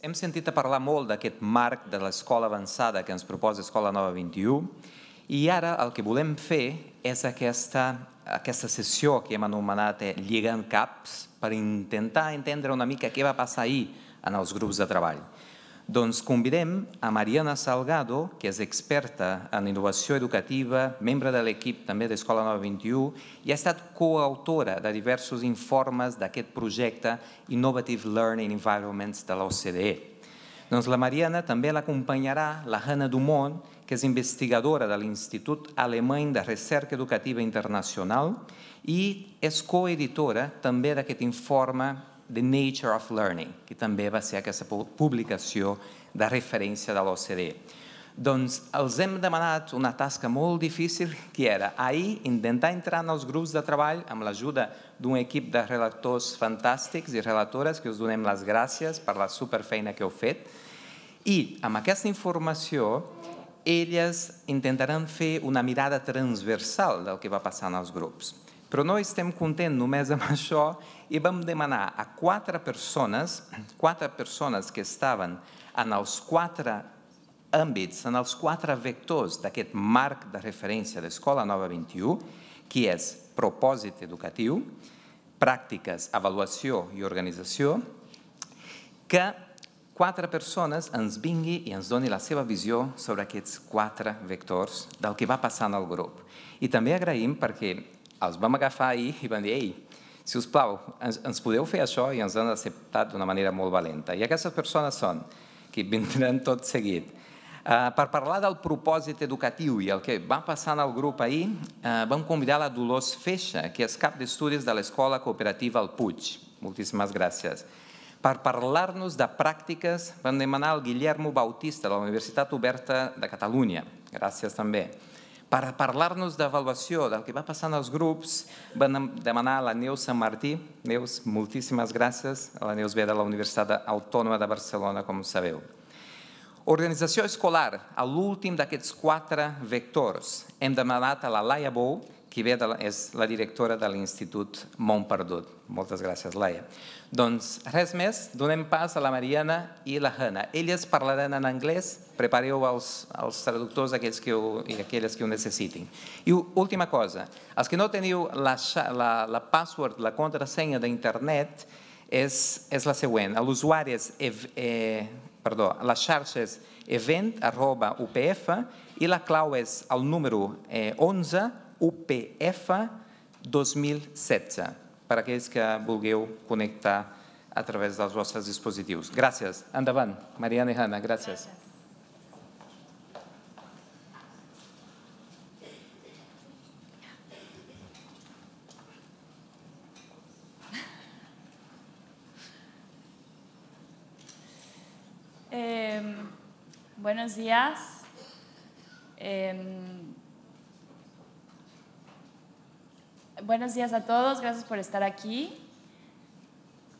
Hem sentit a parlar molt d'aquest marc de l'escola avançada que ens proposa Escola Nova 21 i ara el que volem fer és aquesta, aquesta sessió que hem anomenat eh, Lligant Caps per intentar entendre una mica què va passar ahir en els grups de treball. Doncs convidem a Mariana Salgado, que és experta en innovació educativa, membre de l'equip també d'Escola Nova 21 i ha estat coautora de diversos informes d'aquest projecte Innovative Learning Environments de l'OCDE. Doncs la Mariana també l'acompanyarà la Hanna Dumont, que és investigadora de l'Institut Alemany de Recerca Educativa Internacional i és coeditora també d'aquest informe The Nature of Learning, que també va ser aquesta publicació de referència de l'OCDE. Doncs els hem demanat una tasca molt difícil, que era ahir intentar entrar en els grups de treball amb l'ajuda d'un equip de relators fantàstics i relatores que us donem les gràcies per la superfeina que heu fet. I amb aquesta informació elles intentaran fer una mirada transversal del que va passar en els grups. Però no estem contents només amb això i vam demanar a quatre persones, quatre persones que estaven en els quatre àmbits, en els quatre vectors d'aquest marc de referència d'Escola Nova 21, que és propòsit educatiu, pràctiques, avaluació i organització, que quatre persones ens vingui i ens doni la seva visió sobre aquests quatre vectors del que va passar en el grup. I també agraïm perquè els vam agafar ahir i vam dir, ei, si us plau, ens, ens podeu fer això i ens han acceptat d'una manera molt valenta. I aquestes persones són, que vindran tot seguit, uh, per parlar del propòsit educatiu i el que va passar en el grup ahir, uh, vam convidar la Dolors Feixa, que és cap d'estudis de l'Escola Cooperativa al Puig. Moltíssimes gràcies. Per parlar-nos de pràctiques, vam demanar el Guillermo Bautista, de la Universitat Oberta de Catalunya. Gràcies també. Per parlar-nos d'avaluació del que va passar en els grups, vam demanar a la Neus Sant Martí. Neus, moltíssimes gràcies. La Neus ve de la Universitat Autònoma de Barcelona, com sabeu. Organització escolar, a l'últim d'aquests quatre vectors, hem demanat a la Laia Bou, que ve de la, és la directora de l'Institut Montperdut. Moltes gràcies, Laia. Doncs res més, donem pas a la Mariana i la Hanna. Elles parlaran en anglès, prepareu els, els traductors aquells que ho, i aquelles que ho necessitin. I última cosa, els que no teniu la, la, la password, la contrasenya d'internet, és, és la següent. L'usuari és, eh, perdó, la xarxa és event arroba upf i la clau és el número eh, 11 upf 2016 per aquells que vulgueu connectar a través dels vostres dispositius. Gràcies. Endavant, Mariana i Hanna. Gràcies. Gràcies. Eh, buenos días. Eh, Buenos días a todos, gracias por estar aquí.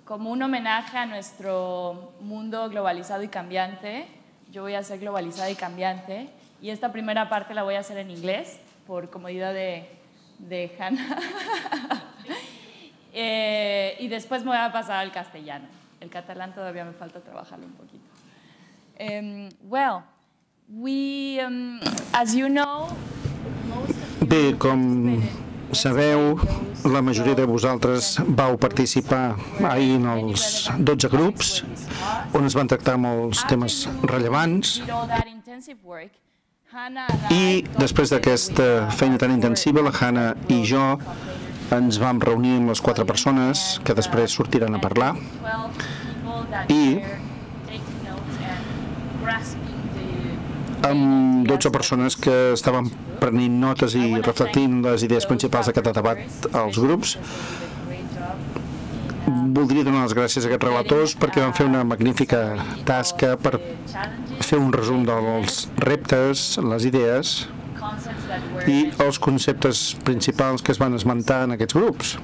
Como un homenaje a nuestro mundo globalizado y cambiante, yo voy a ser globalizada y cambiante y esta primera parte la voy a hacer en inglés por comodidad de, de Hannah. eh, y después me voy a pasar al castellano. El catalán todavía me falta trabajarlo un poquito. Um, well, we, um, as you know, most of you sabeu, la majoria de vosaltres vau participar ahir en els 12 grups on es van tractar molts temes rellevants. I després d'aquesta feina tan intensiva, la Hanna i jo ens vam reunir amb les quatre persones que després sortiran a parlar. I amb 12 persones que estaven prenent notes i reflectint les idees principals de cada debat als grups. Voldria donar les gràcies a aquests relators perquè van fer una magnífica tasca per fer un resum dels reptes, les idees i els conceptes principals que es van esmentar en aquests grups.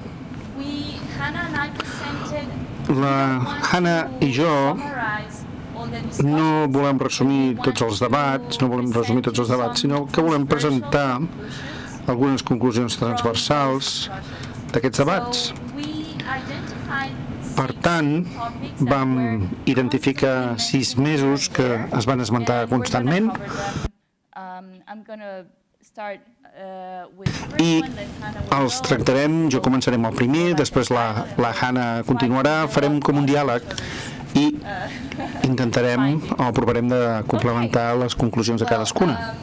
La Hanna i jo no volem resumir tots els debats, no volem resumir tots els debats, sinó que volem presentar algunes conclusions transversals d'aquests debats. Per tant, vam identificar sis mesos que es van esmentar constantment. I els tractarem, jo començaré amb el primer, després la, la Hanna continuarà, farem com un diàleg i intentarem o provarem de complementar les conclusions de cadascuna.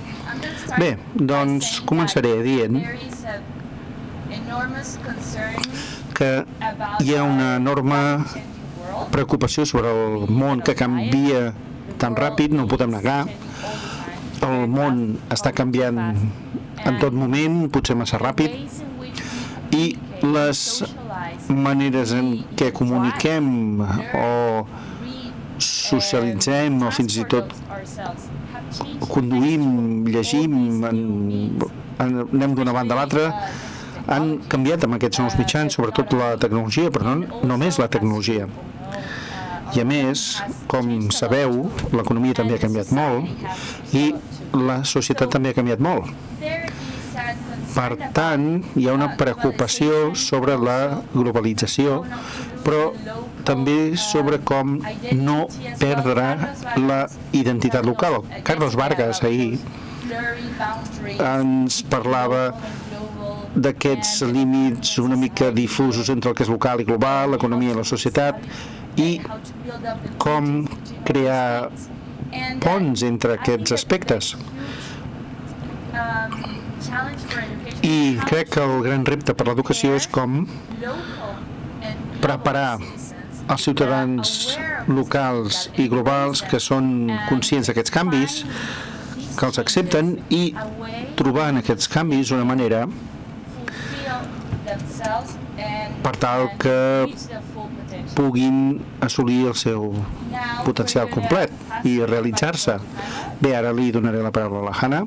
Bé, doncs començaré dient que hi ha una enorme preocupació sobre el món que canvia tan ràpid, no ho podem negar. El món està canviant en tot moment, potser massa ràpid, i les maneres en què comuniquem o socialitzem o fins i tot conduïm, llegim, en, en, anem d'una banda a l'altra, han canviat amb aquests nous mitjans, sobretot la tecnologia, però no només la tecnologia. I a més, com sabeu, l'economia també ha canviat molt i la societat també ha canviat molt. Per tant, hi ha una preocupació sobre la globalització, però també sobre com no perdre la identitat local. Carlos Vargas ahir ens parlava d'aquests límits una mica difusos entre el que és local i global, l'economia i la societat, i com crear ponts entre aquests aspectes. I crec que el gran repte per l'educació és com preparar els ciutadans locals i globals que són conscients d'aquests canvis, que els accepten i trobar en aquests canvis una manera per tal que puguin assolir el seu potencial complet i realitzar-se. Bé, ara li donaré la paraula a la Hanna.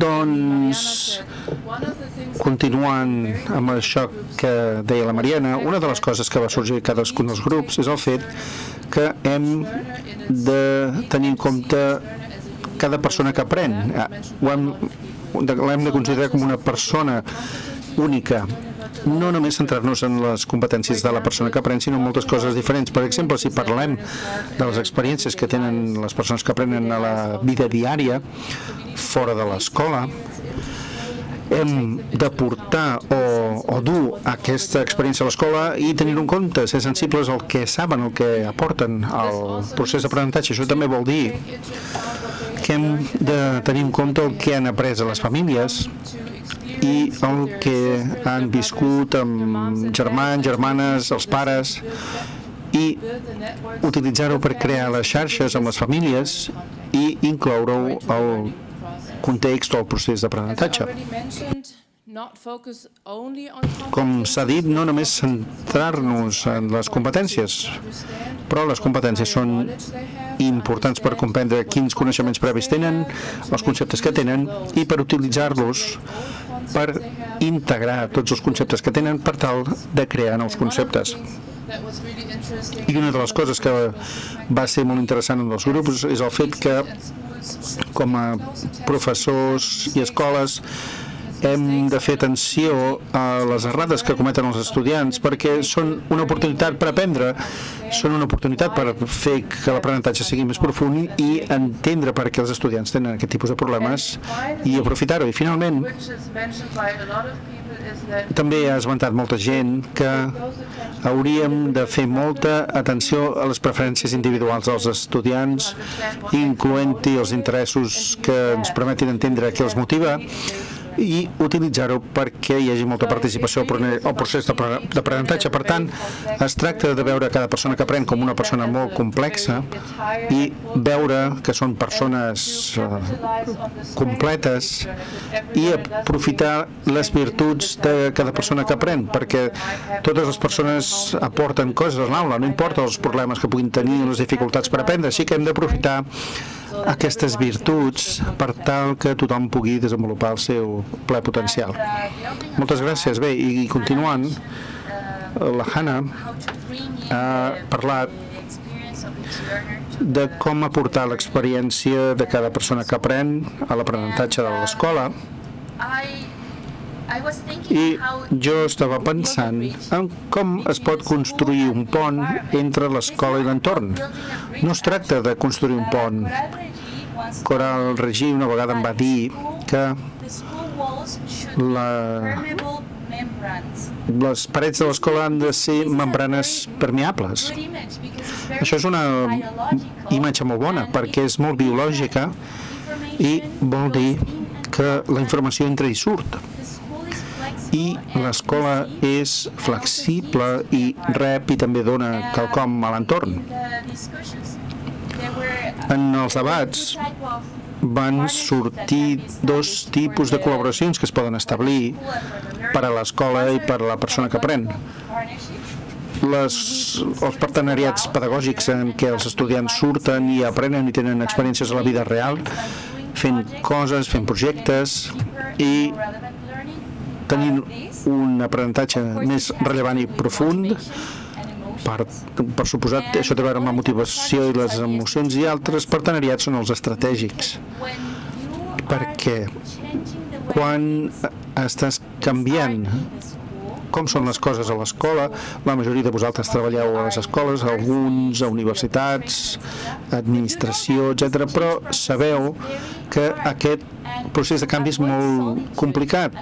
Doncs, continuant amb això que deia la Mariana, una de les coses que va sorgir cadascun dels grups és el fet que hem de tenir en compte cada persona que aprèn. L'hem de considerar com una persona única no només centrar-nos en les competències de la persona que aprèn, sinó en moltes coses diferents. Per exemple, si parlem de les experiències que tenen les persones que aprenen a la vida diària, fora de l'escola, hem de portar o, o dur aquesta experiència a l'escola i tenir en compte, ser sensibles al que saben, el que aporten al procés d'aprenentatge. Això també vol dir que hem de tenir en compte el que han après a les famílies i el que han viscut amb germans, germanes, els pares i utilitzar-ho per crear les xarxes amb les famílies i incloure-ho al context o al procés d'aprenentatge. Com s'ha dit, no només centrar-nos en les competències, però les competències són importants per comprendre quins coneixements previs tenen, els conceptes que tenen i per utilitzar-los per integrar tots els conceptes que tenen per tal de crear nous conceptes. I una de les coses que va ser molt interessant en els grups és el fet que com a professors i escoles hem de fer atenció a les errades que cometen els estudiants perquè són una oportunitat per aprendre, són una oportunitat per fer que l'aprenentatge sigui més profund i entendre per què els estudiants tenen aquest tipus de problemes i aprofitar-ho. I finalment, també ha esmentat molta gent que hauríem de fer molta atenció a les preferències individuals dels estudiants, incloent-hi els interessos que ens permetin entendre què els motiva, i utilitzar-ho perquè hi hagi molta participació al procés d'aprenentatge. Per tant, es tracta de veure cada persona que aprèn com una persona molt complexa i veure que són persones uh, completes i aprofitar les virtuts de cada persona que aprèn, perquè totes les persones aporten coses a l'aula, no importa els problemes que puguin tenir, les dificultats per aprendre, així que hem d'aprofitar aquestes virtuts per tal que tothom pugui desenvolupar el seu ple potencial. Moltes gràcies. Bé, i continuant, la Hanna ha parlat de com aportar l'experiència de cada persona que aprèn a l'aprenentatge de l'escola I jo estava pensant en com es pot construir un pont entre l'escola i l'entorn. No es tracta de construir un pont. Coral Regí una vegada em va dir que la, les parets de l'escola han de ser membranes permeables. Això és una imatge molt bona perquè és molt biològica i vol dir que la informació entra i surt i l'escola és flexible i rep i també dona quelcom a l'entorn. En els debats van sortir dos tipus de col·laboracions que es poden establir per a l'escola i per a la persona que aprèn. Les, els partenariats pedagògics en què els estudiants surten i aprenen i tenen experiències a la vida real, fent coses, fent projectes i tenint un aprenentatge més rellevant i profund per, per suposat, això té a veure amb la motivació i les emocions i altres partenariats són els estratègics. Perquè quan estàs canviant com són les coses a l'escola. La majoria de vosaltres treballeu a les escoles, alguns a universitats, administració, etc. però sabeu que aquest procés de canvi és molt complicat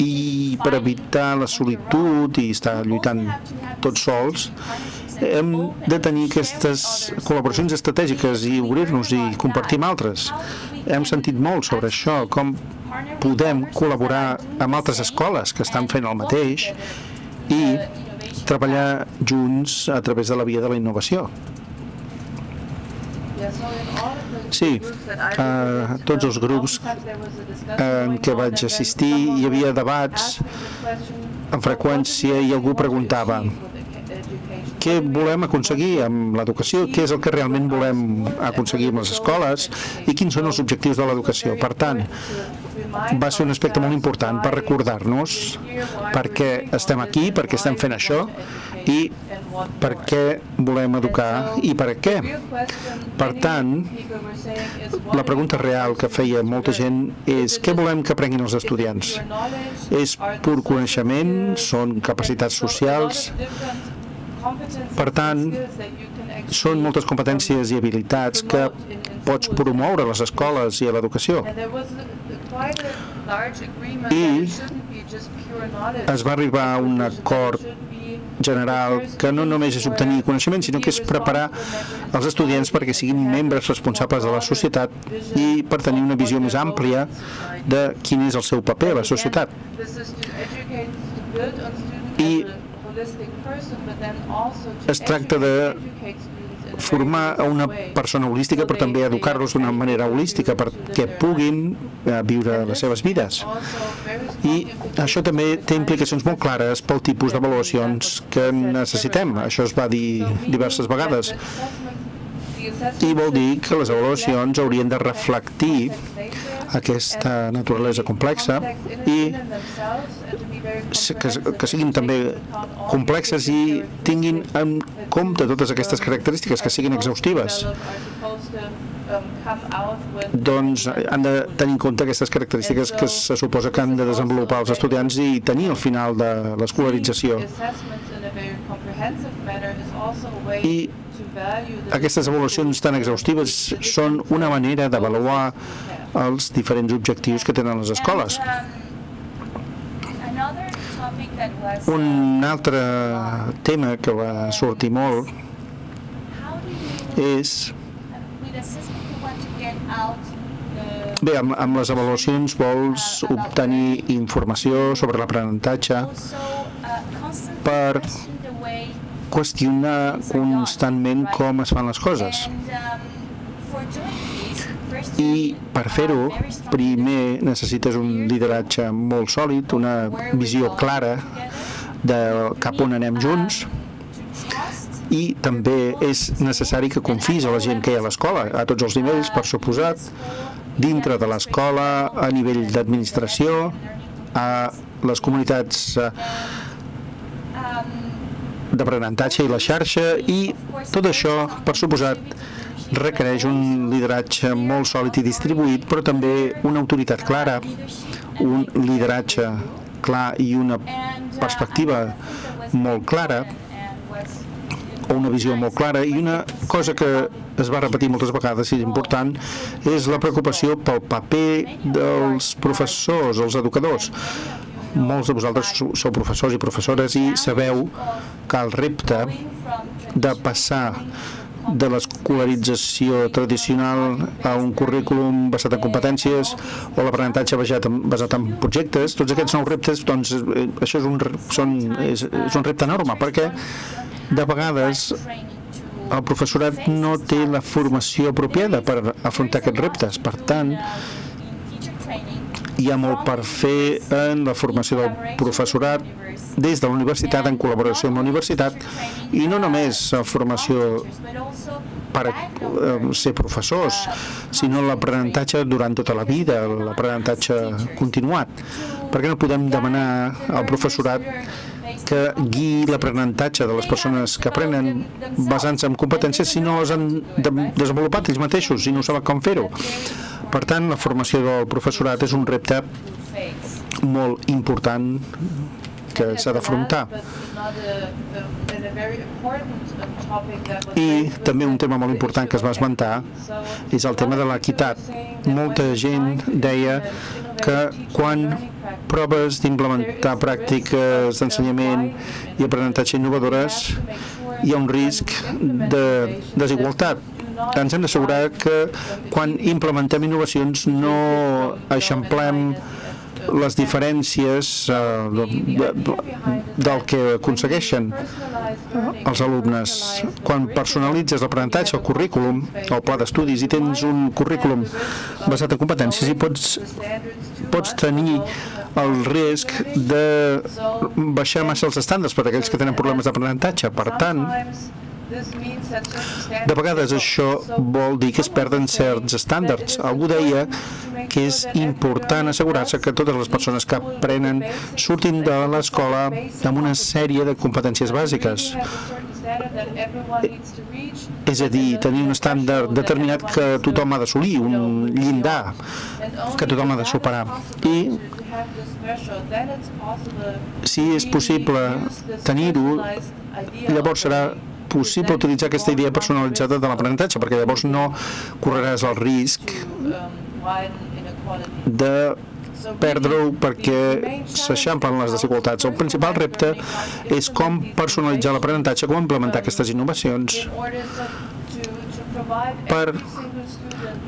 i per evitar la solitud i estar lluitant tots sols hem de tenir aquestes col·laboracions estratègiques i obrir-nos i compartir amb altres. Hem sentit molt sobre això, com podem col·laborar amb altres escoles que estan fent el mateix i treballar junts a través de la via de la innovació. Sí, a tots els grups en què vaig assistir hi havia debats amb freqüència i algú preguntava què volem aconseguir amb l'educació, què és el que realment volem aconseguir amb les escoles i quins són els objectius de l'educació. Per tant, va ser un aspecte molt important per recordar-nos perquè estem aquí, perquè estem fent això i per què volem educar i per què. Per tant, la pregunta real que feia molta gent és què volem que aprenguin els estudiants? És pur coneixement? Són capacitats socials? Per tant, són moltes competències i habilitats que pots promoure a les escoles i a l'educació. I es va arribar a un acord general que no només és obtenir coneixement, sinó que és preparar els estudiants perquè siguin membres responsables de la societat i per tenir una visió més àmplia de quin és el seu paper a la societat. I es tracta de formar a una persona holística però també educar-los d'una manera holística perquè puguin eh, viure les seves vides. I això també té implicacions molt clares pel tipus d'avaluacions que necessitem. Això es va dir diverses vegades. I vol dir que les avaluacions haurien de reflectir aquesta naturalesa complexa i que, que siguin també complexes i tinguin en compte totes aquestes característiques, que siguin exhaustives. Doncs han de tenir en compte aquestes característiques que se suposa que han de desenvolupar els estudiants i tenir al final de l'escolarització. I aquestes avaluacions tan exhaustives són una manera d'avaluar els diferents objectius que tenen les escoles. Un altre tema que va sortir molt és Bé, amb, amb les avaluacions vols obtenir informació sobre l'aprenentatge per qüestionar constantment com es fan les coses i per fer-ho primer necessites un lideratge molt sòlid, una visió clara de cap on anem junts. I també és necessari que confis a la gent que hi ha a l'escola, a tots els nivells, per suposat, dintre de l'escola, a nivell d'administració, a les comunitats eh, d'aprenentatge i la xarxa i tot això, per suposat, requereix un lideratge molt sòlid i distribuït, però també una autoritat clara, un lideratge clar i una perspectiva molt clara o una visió molt clara. I una cosa que es va repetir moltes vegades i és important és la preocupació pel paper dels professors, els educadors. Molts de vosaltres sou professors i professores i sabeu que el repte de passar de l'escolarització tradicional a un currículum basat en competències o l'aprenentatge basat, en, projectes, tots aquests nous reptes, doncs eh, això és un, són, és, és un repte enorme, perquè de vegades el professorat no té la formació apropiada per afrontar aquests reptes. Per tant, hi ha molt per fer en la formació del professorat des de la universitat, en col·laboració amb la universitat, i no només formació per eh, ser professors, sinó l'aprenentatge durant tota la vida, l'aprenentatge continuat. Perquè no podem demanar al professorat que guiï l'aprenentatge de les persones que aprenen basant-se en competències si no les han de desenvolupat ells mateixos, si no saben com fer-ho. Per tant, la formació del professorat és un repte molt important que s'ha d'afrontar. I també un tema molt important que es va esmentar és el tema de l'equitat. Molta gent deia que quan proves d'implementar pràctiques d'ensenyament i aprenentatge innovadores hi ha un risc de desigualtat ens hem d'assegurar que quan implementem innovacions no eixamplem les diferències eh, del que aconsegueixen els alumnes. Quan personalitzes l'aprenentatge, el currículum, el pla d'estudis, i tens un currículum basat en competències i pots, pots tenir el risc de baixar massa els estàndards per a aquells que tenen problemes d'aprenentatge. Per tant, de vegades això vol dir que es perden certs estàndards. Algú deia que és important assegurar-se que totes les persones que aprenen surtin de l'escola amb una sèrie de competències bàsiques. És a dir, tenir un estàndard determinat que tothom ha d'assolir, un llindar que tothom ha de superar. I si és possible tenir-ho, llavors serà possible utilitzar aquesta idea personalitzada de l'aprenentatge, perquè llavors no correràs el risc de perdre-ho perquè s'eixamplen les desigualtats. El principal repte és com personalitzar l'aprenentatge, com implementar aquestes innovacions per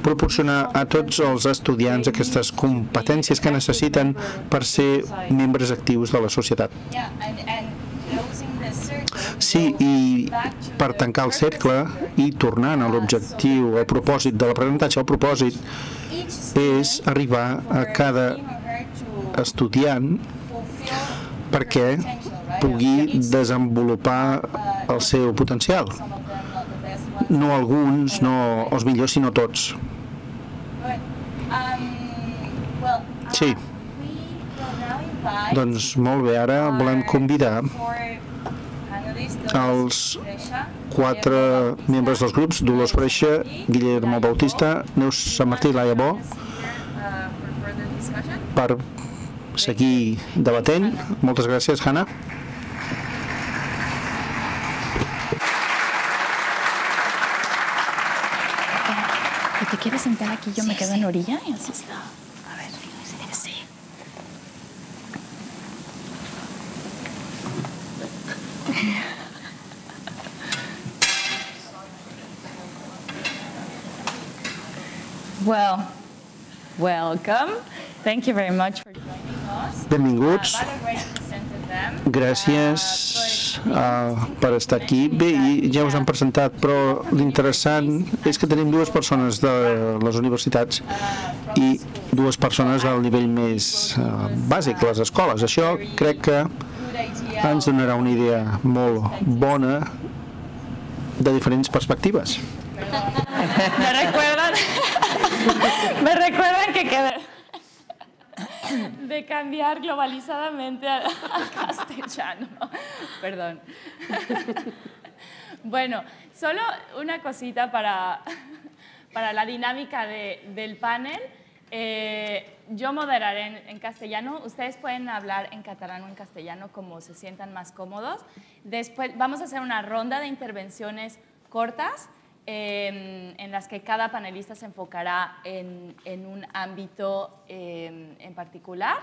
proporcionar a tots els estudiants aquestes competències que necessiten per ser membres actius de la societat. Sí, i per tancar el cercle i tornant a l'objectiu, al propòsit de l'aprenentatge, el propòsit és arribar a cada estudiant perquè pugui desenvolupar el seu potencial. No alguns, no els millors, sinó tots. Sí. Doncs molt bé, ara volem convidar els quatre membres dels grups, Dolors Freixa, Guillermo Bautista, Neus Sant Martí i Laia Bo, per seguir debatent. Moltes gràcies, Hanna. ¿Te quieres sentar aquí? Yo sí, me quedo sí. en orilla. Y así sí. A ver, sí. Well, welcome. Thank you very much for joining us. Benvinguts. Gràcies uh, per estar aquí. Bé, ja us han presentat, però l'interessant és que tenim dues persones de les universitats i dues persones del nivell més uh, bàsic, les escoles. Això crec que ens donarà una idea molt bona de diferents perspectives. me recuerdan que quedé de cambiar globalizadamente al, castellano. Perdón. Bueno, solo una cosita para, para la dinámica de, del panel. Eh, yo moderaré en, castellano. Ustedes pueden hablar en catalán o en castellano como se sientan más cómodos. Después vamos a hacer una ronda de intervenciones cortas eh, en las que cada panelista se enfocará en, un ámbito eh, en particular.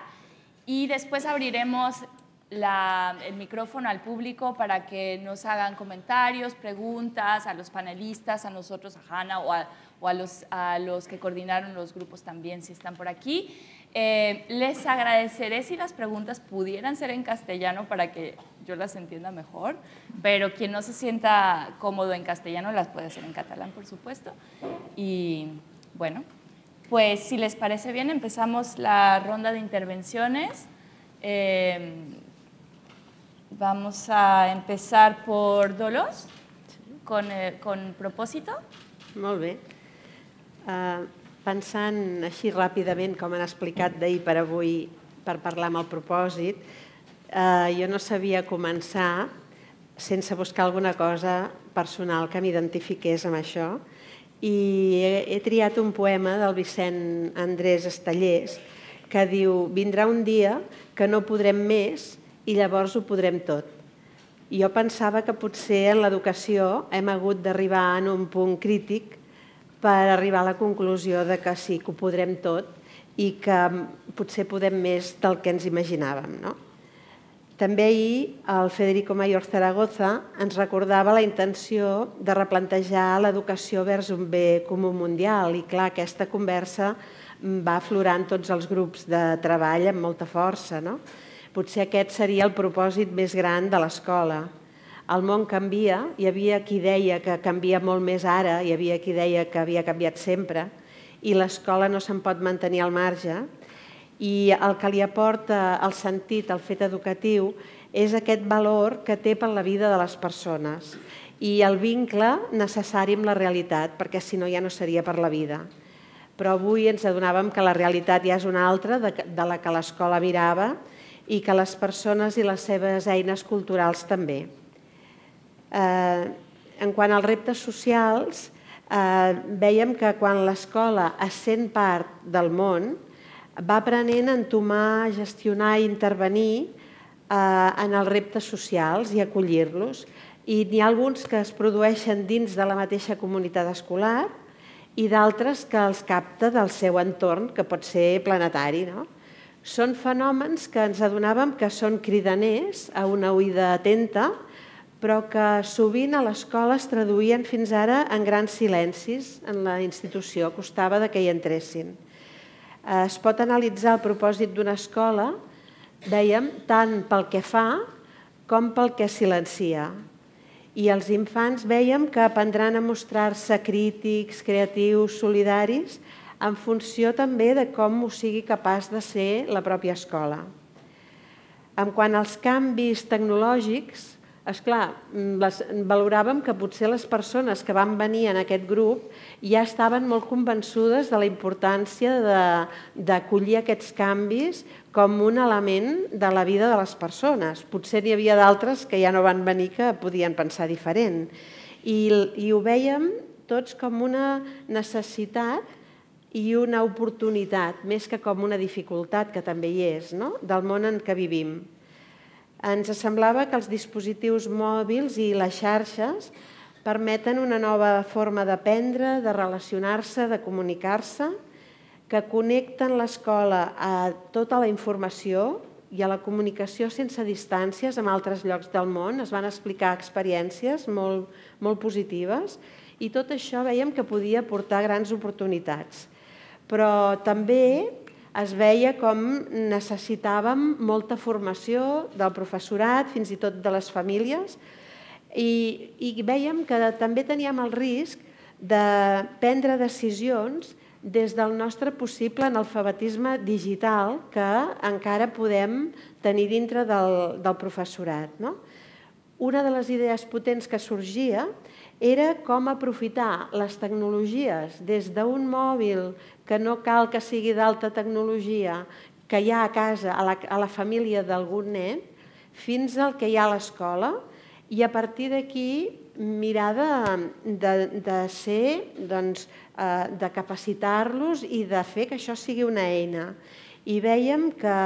Y después abriremos el micrófono al público para que nos hagan comentarios, preguntas a los panelistas, a nosotros, a Hanna o a los que coordinaron los grupos también, si están por aquí. Eh, les agradeceré si las preguntas pudieran ser en castellano para que yo las entienda mejor, pero quien no se sienta cómodo en castellano las puede hacer en catalán, por supuesto. Y bueno, pues si les parece bien, empezamos la ronda de intervenciones. Eh, vamos a empezar por Dolos, con, eh, propósito. Bé. Uh, pensant així ràpidament, com han explicat d'ahir per avui, per parlar amb el propòsit, uh, jo no sabia començar sense buscar alguna cosa personal que m'identifiqués amb això i he, he triat un poema del Vicent Andrés Estallés que diu «Vindrà un dia que no podrem més i llavors ho podrem tot». Jo pensava que potser en l'educació hem hagut d'arribar en un punt crític per arribar a la conclusió de que sí, que ho podrem tot i que potser podem més del que ens imaginàvem. No? També ahir el Federico Mayor Zaragoza ens recordava la intenció de replantejar l'educació vers un bé comú mundial i clar, aquesta conversa va aflorant tots els grups de treball amb molta força. No? Potser aquest seria el propòsit més gran de l'escola, el món canvia, hi havia qui deia que canvia molt més ara, hi havia qui deia que havia canviat sempre, i l'escola no se'n pot mantenir al marge, i el que li aporta el sentit, el fet educatiu, és aquest valor que té per la vida de les persones i el vincle necessari amb la realitat, perquè si no ja no seria per la vida. Però avui ens adonàvem que la realitat ja és una altra de, la que l'escola mirava i que les persones i les seves eines culturals també. Eh, en quant als reptes socials, eh, veiem que quan l'escola es sent part del món, va aprenent a entomar, gestionar i intervenir eh, en els reptes socials i acollir-los. I n'hi ha alguns que es produeixen dins de la mateixa comunitat escolar i d'altres que els capta del seu entorn, que pot ser planetari. No? Són fenòmens que ens adonàvem que són cridaners a una oïda atenta, però que sovint a l'escola es traduïen fins ara en grans silencis en la institució, costava de que hi entressin. Eh, es pot analitzar el propòsit d'una escola, dèiem, tant pel que fa com pel que silencia. I els infants veiem que aprendran a mostrar-se crítics, creatius, solidaris, en funció també de com ho sigui capaç de ser la pròpia escola. En quant als canvis tecnològics, és clar, mm, les, valoràvem que potser les persones que van venir en aquest grup ja estaven molt convençudes de la importància d'acollir aquests canvis com un element de la vida de les persones. Potser n'hi havia d'altres que ja no van venir que podien pensar diferent. I, I ho veiem tots com una necessitat i una oportunitat, més que com una dificultat, que també hi és, no? del món en què vivim. Ens semblava que els dispositius mòbils i les xarxes permeten una nova forma d'aprendre, de relacionar-se, de comunicar-se, que connecten l'escola a tota la informació i a la comunicació sense distàncies amb altres llocs del món. Es van explicar experiències molt, molt positives i tot això veiem que podia portar grans oportunitats. Però també es veia com necessitàvem molta formació del professorat, fins i tot de les famílies, i, i veiem que també teníem el risc de prendre decisions des del nostre possible analfabetisme digital que encara podem tenir dintre del, del professorat. No? Una de les idees potents que sorgia era com aprofitar les tecnologies des d'un mòbil que no cal que sigui d'alta tecnologia, que hi ha a casa, a la, a la família d'algun nen, fins al que hi ha a l'escola, i a partir d'aquí mirar de, de, de ser, doncs, eh, de capacitar-los i de fer que això sigui una eina. I vèiem que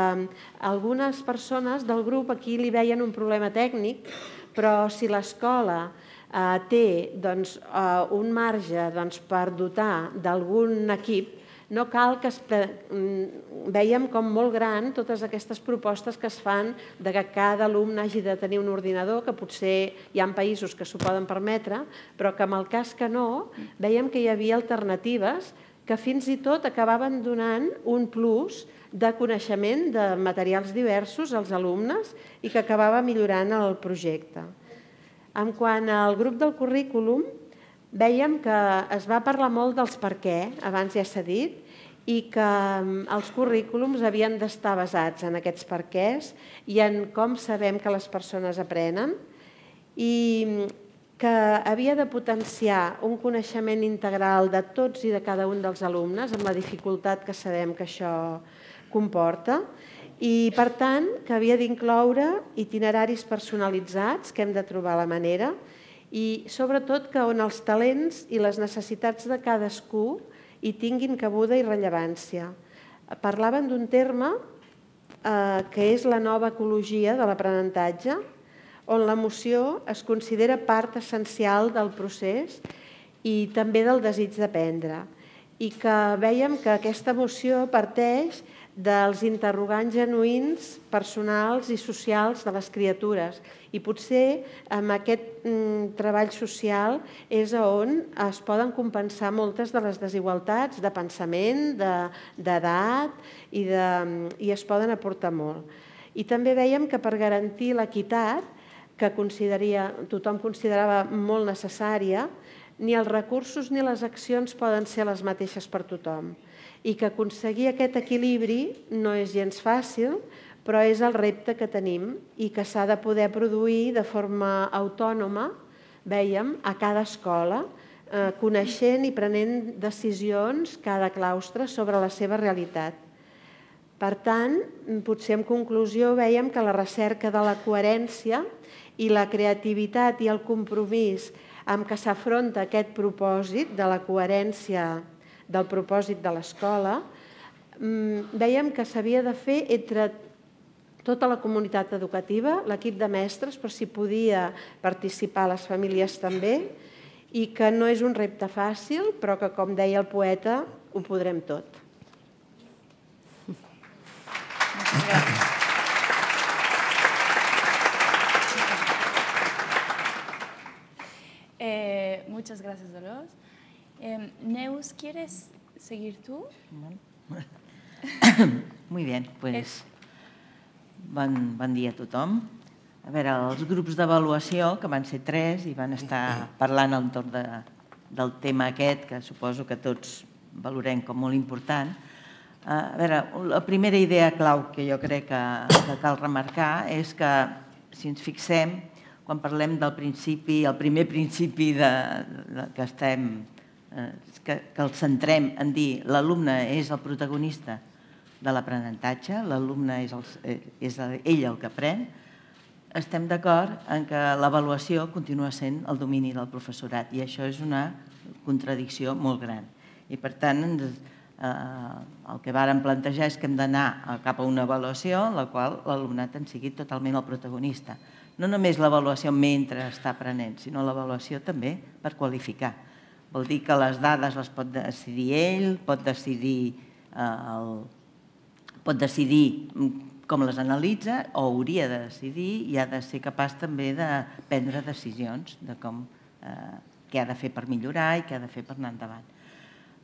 algunes persones del grup aquí li veien un problema tècnic, però si l'escola eh, té doncs, eh, un marge doncs, per dotar d'algun equip, no cal que es pre... Mm, veiem com molt gran totes aquestes propostes que es fan de que cada alumne hagi de tenir un ordinador, que potser hi ha països que s'ho poden permetre, però que en el cas que no, veiem que hi havia alternatives que fins i tot acabaven donant un plus de coneixement de materials diversos als alumnes i que acabava millorant el projecte. En quant al grup del currículum, Vèiem que es va parlar molt dels per què, abans ja s'ha dit, i que mm, els currículums havien d'estar basats en aquests perquès i en com sabem que les persones aprenen i mm, que havia de potenciar un coneixement integral de tots i de cada un dels alumnes amb la dificultat que sabem que això comporta i, per tant, que havia d'incloure itineraris personalitzats, que hem de trobar la manera, i sobretot que on els talents i les necessitats de cadascú hi tinguin cabuda i rellevància. Parlaven d'un terme eh, que és la nova ecologia de l'aprenentatge, on l'emoció es considera part essencial del procés i també del desig d'aprendre. I que veiem que aquesta emoció parteix dels interrogants genuïns, personals i socials de les criatures. I potser amb aquest mm, treball social és on es poden compensar moltes de les desigualtats de pensament, d'edat de, i, de, i es poden aportar molt. I també veiem que per garantir l'equitat, que consideraria, tothom considerava molt necessària, ni els recursos ni les accions poden ser les mateixes per tothom i que aconseguir aquest equilibri no és gens fàcil, però és el repte que tenim i que s'ha de poder produir de forma autònoma, vèiem, a cada escola, eh, coneixent i prenent decisions cada claustre sobre la seva realitat. Per tant, potser en conclusió veiem que la recerca de la coherència i la creativitat i el compromís amb què s'afronta aquest propòsit de la coherència del propòsit de l'escola, mm, veiem que s'havia de fer entre tota la comunitat educativa, l'equip de mestres, per si podia participar les famílies també, i que no és un repte fàcil, però que, com deia el poeta, ho podrem tot. Eh, muchas gracias, Dolores. Eh, Neus, ¿quieres seguir tú? Muy bien, pues bon, bon dia a tothom. A veure, els grups d'avaluació, que van ser tres i van estar parlant entorn de, del tema aquest, que suposo que tots valorem com molt important, a veure, la primera idea clau que jo crec que, que cal remarcar és que, si ens fixem, quan parlem del principi, el primer principi de, de, que estem que, que el centrem en dir l'alumne és el protagonista de l'aprenentatge, l'alumne és, el, eh, és ell el que aprèn, estem d'acord en que l'avaluació continua sent el domini del professorat i això és una contradicció molt gran. I per tant, eh, el que vàrem plantejar és que hem d'anar cap a una avaluació en la qual l'alumnat en sigui totalment el protagonista. No només l'avaluació mentre està aprenent, sinó l'avaluació també per qualificar Vol dir que les dades les pot decidir ell, pot decidir, eh, el, pot decidir com les analitza o hauria de decidir i ha de ser capaç també de prendre decisions de com, eh, què ha de fer per millorar i què ha de fer per anar endavant.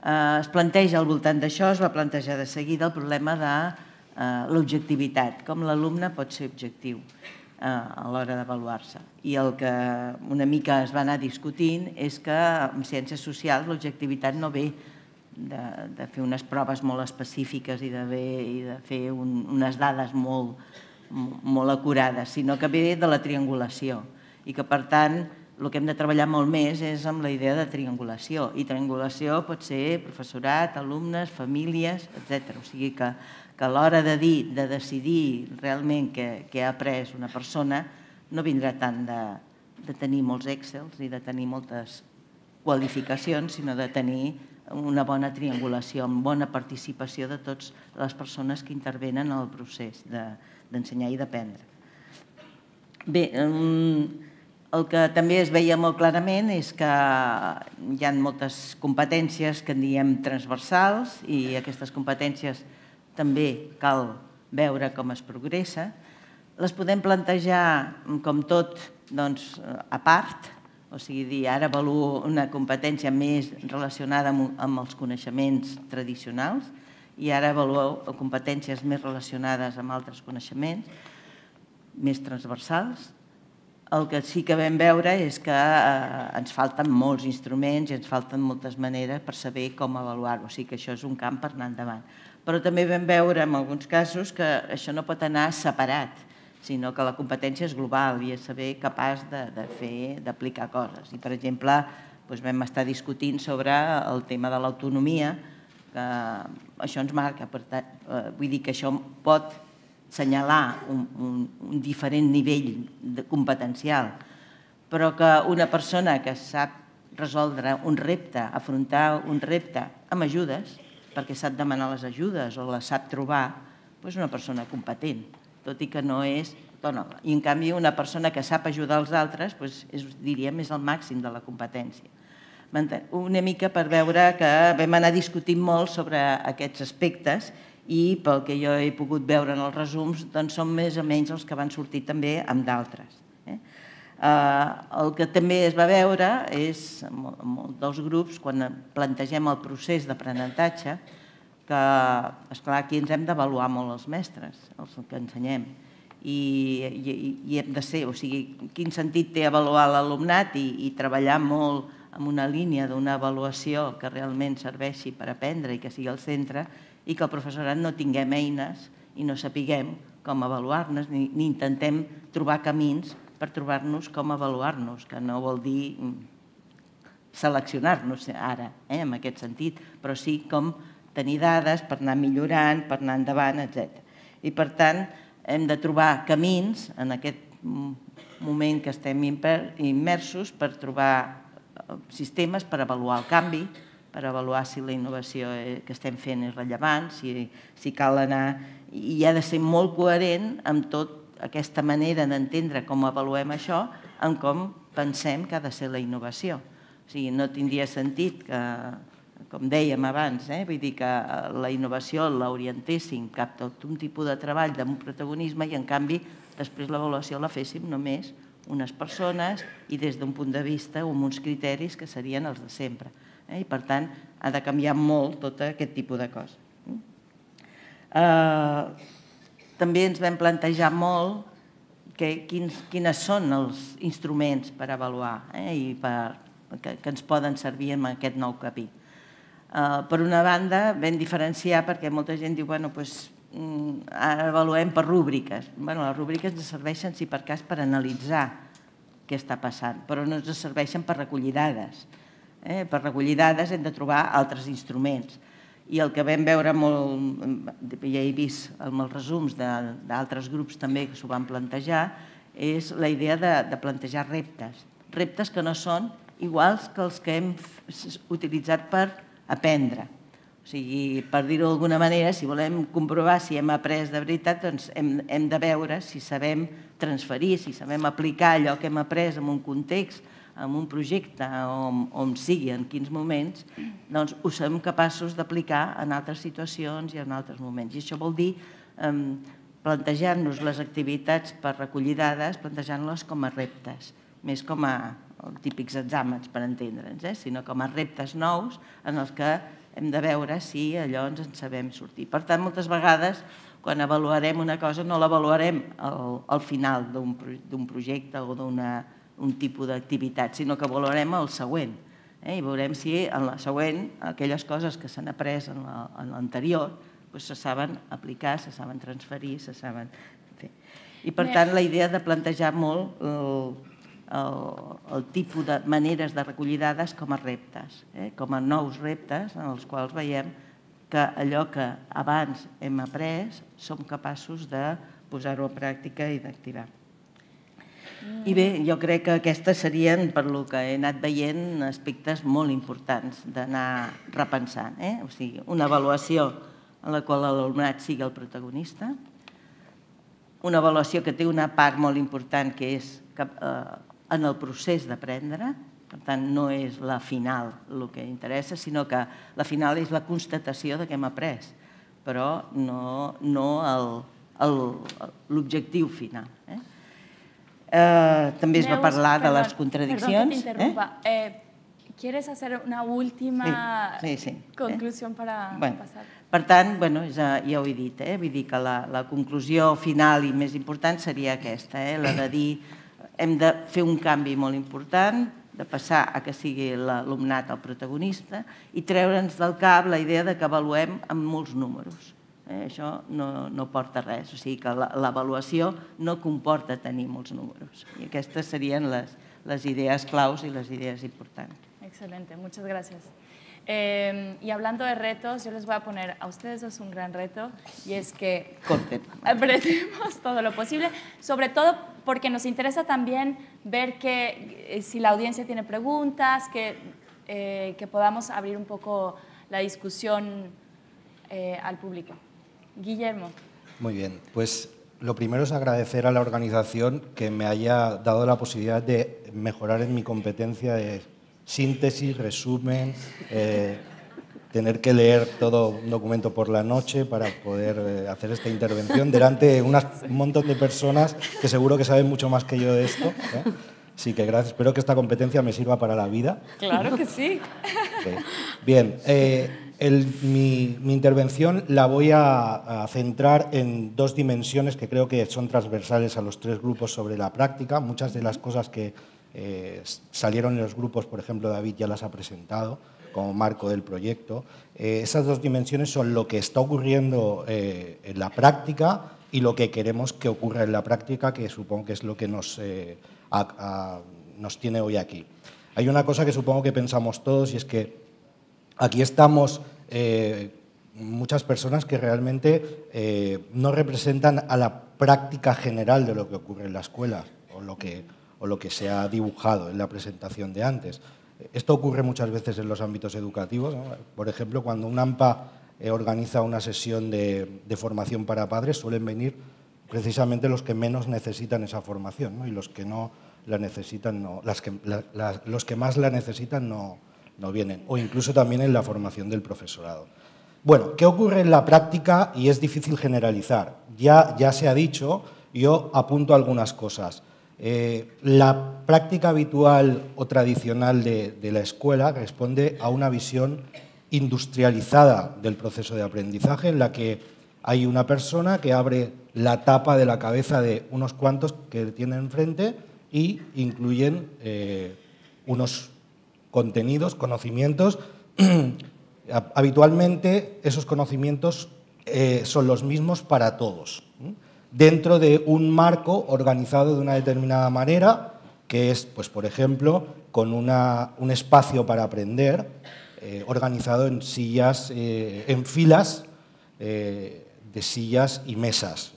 Eh, es planteja al voltant d'això, es va plantejar de seguida el problema de eh, l'objectivitat, com l'alumne pot ser objectiu a l'hora d'avaluar-se. I el que una mica es va anar discutint és que en ciències socials l'objectivitat no ve de, de fer unes proves molt específiques i de, ve, i de fer un, unes dades molt, molt acurades, sinó que ve de la triangulació i que, per tant, el que hem de treballar molt més és amb la idea de triangulació. I triangulació pot ser professorat, alumnes, famílies, etc. O sigui que que a l'hora de dir, de decidir realment què, què ha après una persona, no vindrà tant de, de tenir molts Excels i de tenir moltes qualificacions, sinó de tenir una bona triangulació, amb bona participació de totes les persones que intervenen en el procés d'ensenyar de, i d'aprendre. Bé, el que també es veia molt clarament és que hi ha moltes competències que en diem transversals i aquestes competències també cal veure com es progressa. Les podem plantejar com tot doncs, a part, o sigui, dir, ara avaluo una competència més relacionada amb, amb els coneixements tradicionals i ara avaluo competències més relacionades amb altres coneixements, més transversals. El que sí que vam veure és que eh, ens falten molts instruments i ens falten moltes maneres per saber com avaluar-ho. O sigui que això és un camp per anar endavant. Però també vam veure en alguns casos que això no pot anar separat sinó que la competència és global i és saber capaç de, de fer, d'aplicar coses. I, per exemple, doncs vam estar discutint sobre el tema de l'autonomia, que això ens marca, per tant, eh, vull dir que això pot senyalar un, un, un diferent nivell de competencial, però que una persona que sap resoldre un repte, afrontar un repte amb ajudes, perquè sap demanar les ajudes o les sap trobar, és una persona competent tot i que no és autònoma. I en canvi una persona que sap ajudar els altres doncs, és, diríem, és el màxim de la competència. Una mica per veure que vam anar discutint molt sobre aquests aspectes i pel que jo he pogut veure en els resums doncs són més o menys els que van sortir també amb d'altres. Eh? El que també es va veure és, en dels grups, quan plantegem el procés d'aprenentatge, que, esclar, aquí ens hem d'avaluar molt els mestres, els que ensenyem, i, i, i hem de ser, o sigui, quin sentit té avaluar l'alumnat i, i treballar molt en una línia d'una avaluació que realment serveixi per aprendre i que sigui al centre i que el professorat no tinguem eines i no sapiguem com avaluar-nos ni, ni intentem trobar camins per trobar-nos com avaluar-nos, que no vol dir seleccionar-nos ara, eh, en aquest sentit, però sí com tenir dades per anar millorant, per anar endavant, etc. I per tant, hem de trobar camins en aquest moment que estem immersos per trobar eh, sistemes per avaluar el canvi, per avaluar si la innovació eh, que estem fent és rellevant, si, si cal anar... I ha de ser molt coherent amb tot aquesta manera d'entendre com avaluem això, amb com pensem que ha de ser la innovació. O sigui, no tindria sentit que com dèiem abans, eh? vull dir que eh, la innovació l'orientéssim cap a un tipus de treball d'un protagonisme i en canvi després l'avaluació la féssim només unes persones i des d'un punt de vista o amb uns criteris que serien els de sempre. Eh? I per tant ha de canviar molt tot aquest tipus de coses. Eh, també ens vam plantejar molt que, quins, quines són els instruments per avaluar eh? i per, que, que ens poden servir en aquest nou capítol. Uh, per una banda, vam diferenciar perquè molta gent diu, bueno, pues, mm, ara avaluem per rúbriques. Bueno, les rúbriques ens serveixen, si per cas, per analitzar què està passant, però no ens serveixen per recollir dades. Eh? Per recollir dades hem de trobar altres instruments. I el que vam veure molt, ja he vist amb els resums d'altres grups també que s'ho van plantejar, és la idea de, de plantejar reptes. Reptes que no són iguals que els que hem utilitzat per aprendre. O sigui, per dir-ho d'alguna manera, si volem comprovar si hem après de veritat, doncs hem, hem de veure si sabem transferir, si sabem aplicar allò que hem après en un context, en un projecte, on, on sigui, en quins moments, doncs ho som capaços d'aplicar en altres situacions i en altres moments. I això vol dir plantejar-nos les activitats per recollir dades, plantejant-les com a reptes, més com a típics exàmens per entendre'ns, eh? sinó com a reptes nous en els que hem de veure si allò ens en sabem sortir. Per tant, moltes vegades, quan avaluarem una cosa, no l'avaluarem al, al final d'un projecte o d'un tipus d'activitat, sinó que avaluarem el següent. Eh? I veurem si en la següent aquelles coses que s'han après en l'anterior doncs se saben aplicar, se saben transferir, se saben fer. I per tant la idea de plantejar molt el, el, el tipus de maneres de recollir dades com a reptes, eh? com a nous reptes en els quals veiem que allò que abans hem après som capaços de posar-ho a pràctica i d'activar. I bé, jo crec que aquestes serien, per lo que he anat veient, aspectes molt importants d'anar repensant. Eh? O sigui, una avaluació en la qual l'alumnat sigui el protagonista, una avaluació que té una part molt important que és que, eh, en el procés d'aprendre, per tant, no és la final el que interessa, sinó que la final és la constatació de que hem après, però no, no l'objectiu final. Eh? Eh, també es va parlar de les contradiccions. Perdón que eh? ¿Quieres hacer una última sí, sí, sí. conclusió para bueno, passar? Per tant, bueno, ja, ja ho he dit, eh? vull dir que la, la conclusió final i més important seria aquesta, eh? la de dir hem de fer un canvi molt important, de passar a que sigui l'alumnat el protagonista i treure'ns del cap la idea de que avaluem amb molts números. Eh? Això no, no porta res, o sigui que l'avaluació no comporta tenir molts números. I aquestes serien les, les idees claus i les idees importants. Excelente, muchas gracias. Eh, y hablando de retos, yo les voy a poner a ustedes dos un gran reto y es que apretemos todo lo posible, sobre todo porque nos interesa también ver que eh, si la audiencia tiene preguntas, que, eh, que podamos abrir un poco la discusión eh, al público. Guillermo. Muy bien, pues lo primero es agradecer a la organización que me haya dado la posibilidad de mejorar en mi competencia de síntesis, resumen, eh, tener que leer todo un documento por la noche para poder eh, hacer esta intervención delante de un montón de personas que seguro que saben mucho más que yo de esto. ¿eh? Sí, que gracias. Espero que esta competencia me sirva para la vida. Claro que sí. Bien, mi, intervención la voy a, centrar en dos dimensiones que creo que son transversales a los tres grupos sobre la práctica. Muchas de las cosas que eh, salieron en los grupos, por ejemplo, David ya las ha presentado como marco del proyecto. Eh, esas dos dimensiones son lo que está ocurriendo eh, en la práctica y lo que queremos que ocurra en la práctica, que supongo que es lo que nos, nos tiene hoy aquí. Hay una cosa que supongo que pensamos todos y es que aquí estamos muchas personas que realmente no representan a la práctica general de lo que ocurre en la escuela o lo que o lo que se ha dibujado en la presentación de antes. Esto ocurre muchas veces en los ámbitos educativos. Por ejemplo, cuando un AMPA eh, organiza una sesión de, formación para padres, suelen venir precisamente los que menos necesitan esa formación y los que no la necesitan, no, los que más la necesitan no, no vienen, o incluso también en la formación del profesorado. Bueno, ¿qué ocurre en la práctica? Y es difícil generalizar. Ya, ya se ha dicho, yo apunto algunas cosas. Eh, la práctica habitual o tradicional de, la escuela responde a una visión industrializada del proceso de aprendizaje en la que hay una persona que abre la tapa de la cabeza de unos cuantos que tiene enfrente y incluyen eh, unos contenidos, conocimientos. Habitualmente esos conocimientos eh, son los mismos para todos dentro de un marco organizado de una determinada manera, que es, pues, por ejemplo, con un espacio para aprender, eh, organizado en sillas, eh, en filas de sillas y mesas,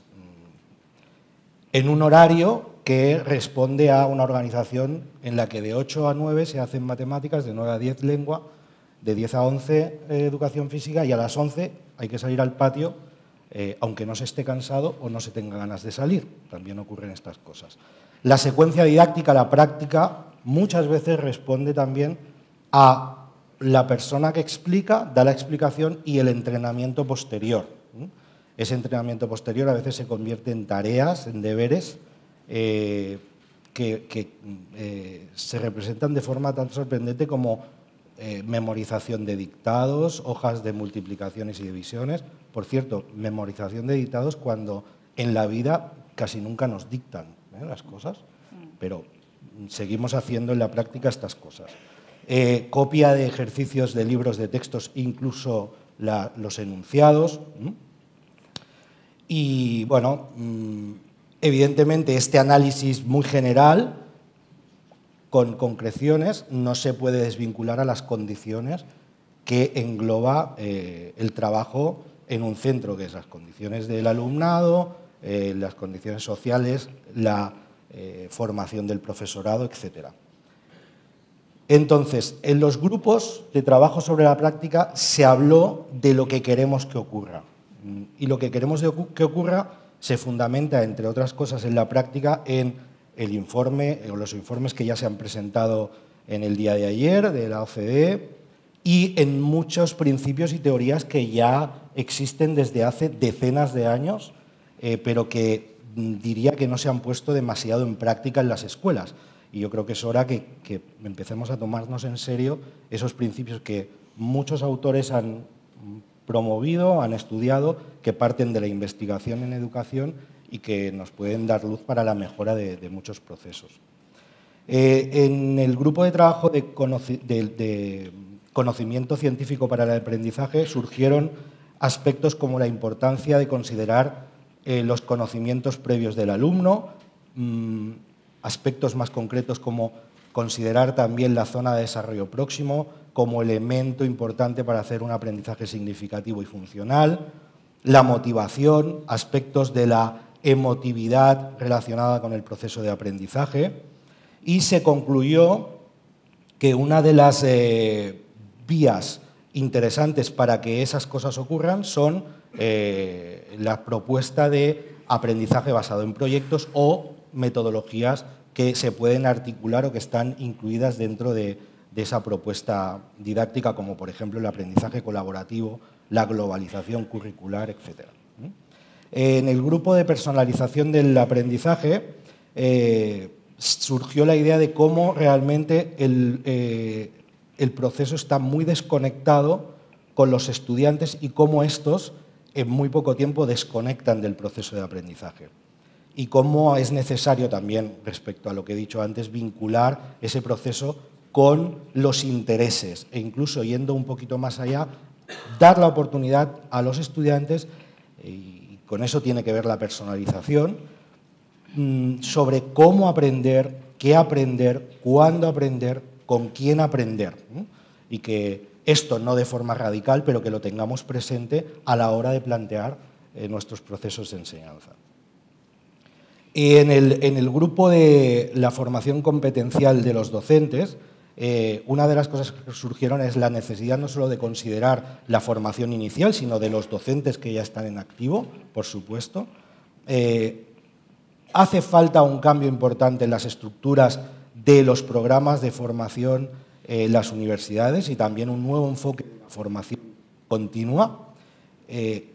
en un horario que responde a una organización en la que de 8 a 9 se hacen matemáticas, de 9 a 10 lengua, de 10 a 11 educación física y a las 11 hay que salir al patio eh, aunque no se esté cansado o no se tenga ganas de salir. También ocurren estas cosas. La secuencia didáctica, la práctica, muchas veces responde también a la persona que explica, da la explicación y el entrenamiento posterior. Ese entrenamiento posterior a veces se convierte en tareas, en deberes, eh, que, eh, se representan de forma tan sorprendente como memorización de dictados, hojas de multiplicaciones y divisiones, por cierto, memorización de dictados cuando en la vida casi nunca nos dictan ¿eh? las cosas, pero seguimos haciendo en la práctica estas cosas. Eh, copia de ejercicios de libros de textos, incluso los enunciados. Y bueno, mm, evidentemente este análisis muy general, con concreciones, no se puede desvincular a las condiciones que engloba eh, el trabajo en un centro, que es las condiciones del alumnado, eh, las condiciones sociales, la eh, formación del profesorado, etc. Entonces, en los grupos de trabajo sobre la práctica se habló de lo que queremos que ocurra. Y lo que queremos que ocurra se fundamenta, entre otras cosas, en la práctica en el informe o los informes que ya se han presentado en el día de ayer de la OCDE y en muchos principios y teorías que ya existen desde hace decenas de años, eh, pero que mm, diría que no se han puesto demasiado en práctica en las escuelas. Y yo creo que es hora que, que empecemos a tomarnos en serio esos principios que muchos autores han promovido, han estudiado, que parten de la investigación en educación y que nos pueden dar luz para la mejora de, muchos procesos. Eh, en el grupo de trabajo de, conocimiento científico para el aprendizaje surgieron aspectos como la importancia de considerar eh, los conocimientos previos del alumno, mm, aspectos más concretos como considerar también la zona de desarrollo próximo como elemento importante para hacer un aprendizaje significativo y funcional, la motivación, aspectos de la emotividad relacionada con el proceso de aprendizaje y se concluyó que una de las eh, vías interesantes para que esas cosas ocurran son eh, la propuesta de aprendizaje basado en proyectos o metodologías que se pueden articular o que están incluidas dentro de, de esa propuesta didáctica, como por ejemplo el aprendizaje colaborativo, la globalización curricular, etc. En el grupo de personalización del aprendizaje eh, surgió la idea de cómo realmente eh, el, proceso está muy desconectado con los estudiantes y cómo estos en muy poco tiempo desconectan del proceso de aprendizaje. Y cómo es necesario también, respecto a lo que he dicho antes, vincular ese proceso con los intereses e incluso yendo un poquito más allá, dar la oportunidad a los estudiantes con eso tiene que ver la personalización, mm, sobre cómo aprender, qué aprender, cuándo aprender, con quién aprender. Y que esto no de forma radical, pero que lo tengamos presente a la hora de plantear eh, nuestros procesos de enseñanza. Y en el grupo de la formación competencial de los docentes, eh, una de las cosas que surgieron es la necesidad no solo de considerar la formación inicial, sino de los docentes que ya están en activo, por supuesto. Eh, hace falta un cambio importante en las estructuras de los programas de formación en las universidades y también un nuevo enfoque de la formación continua. Eh,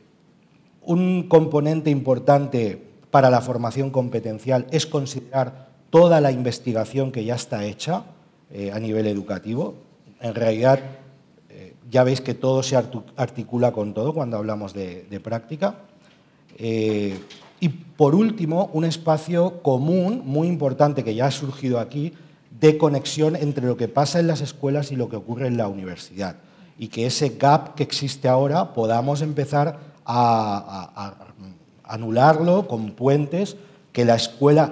un componente importante para la formación competencial es considerar toda la investigación que ya está hecha, eh, a nivel educativo. En realidad, eh, ya veis que todo se articula con todo cuando hablamos de, práctica. Eh, y por último, un espacio común muy importante que ya ha surgido aquí de conexión entre lo que pasa en las escuelas y lo que ocurre en la universidad. Y que ese gap que existe ahora podamos empezar a, a anularlo con puentes que la escuela,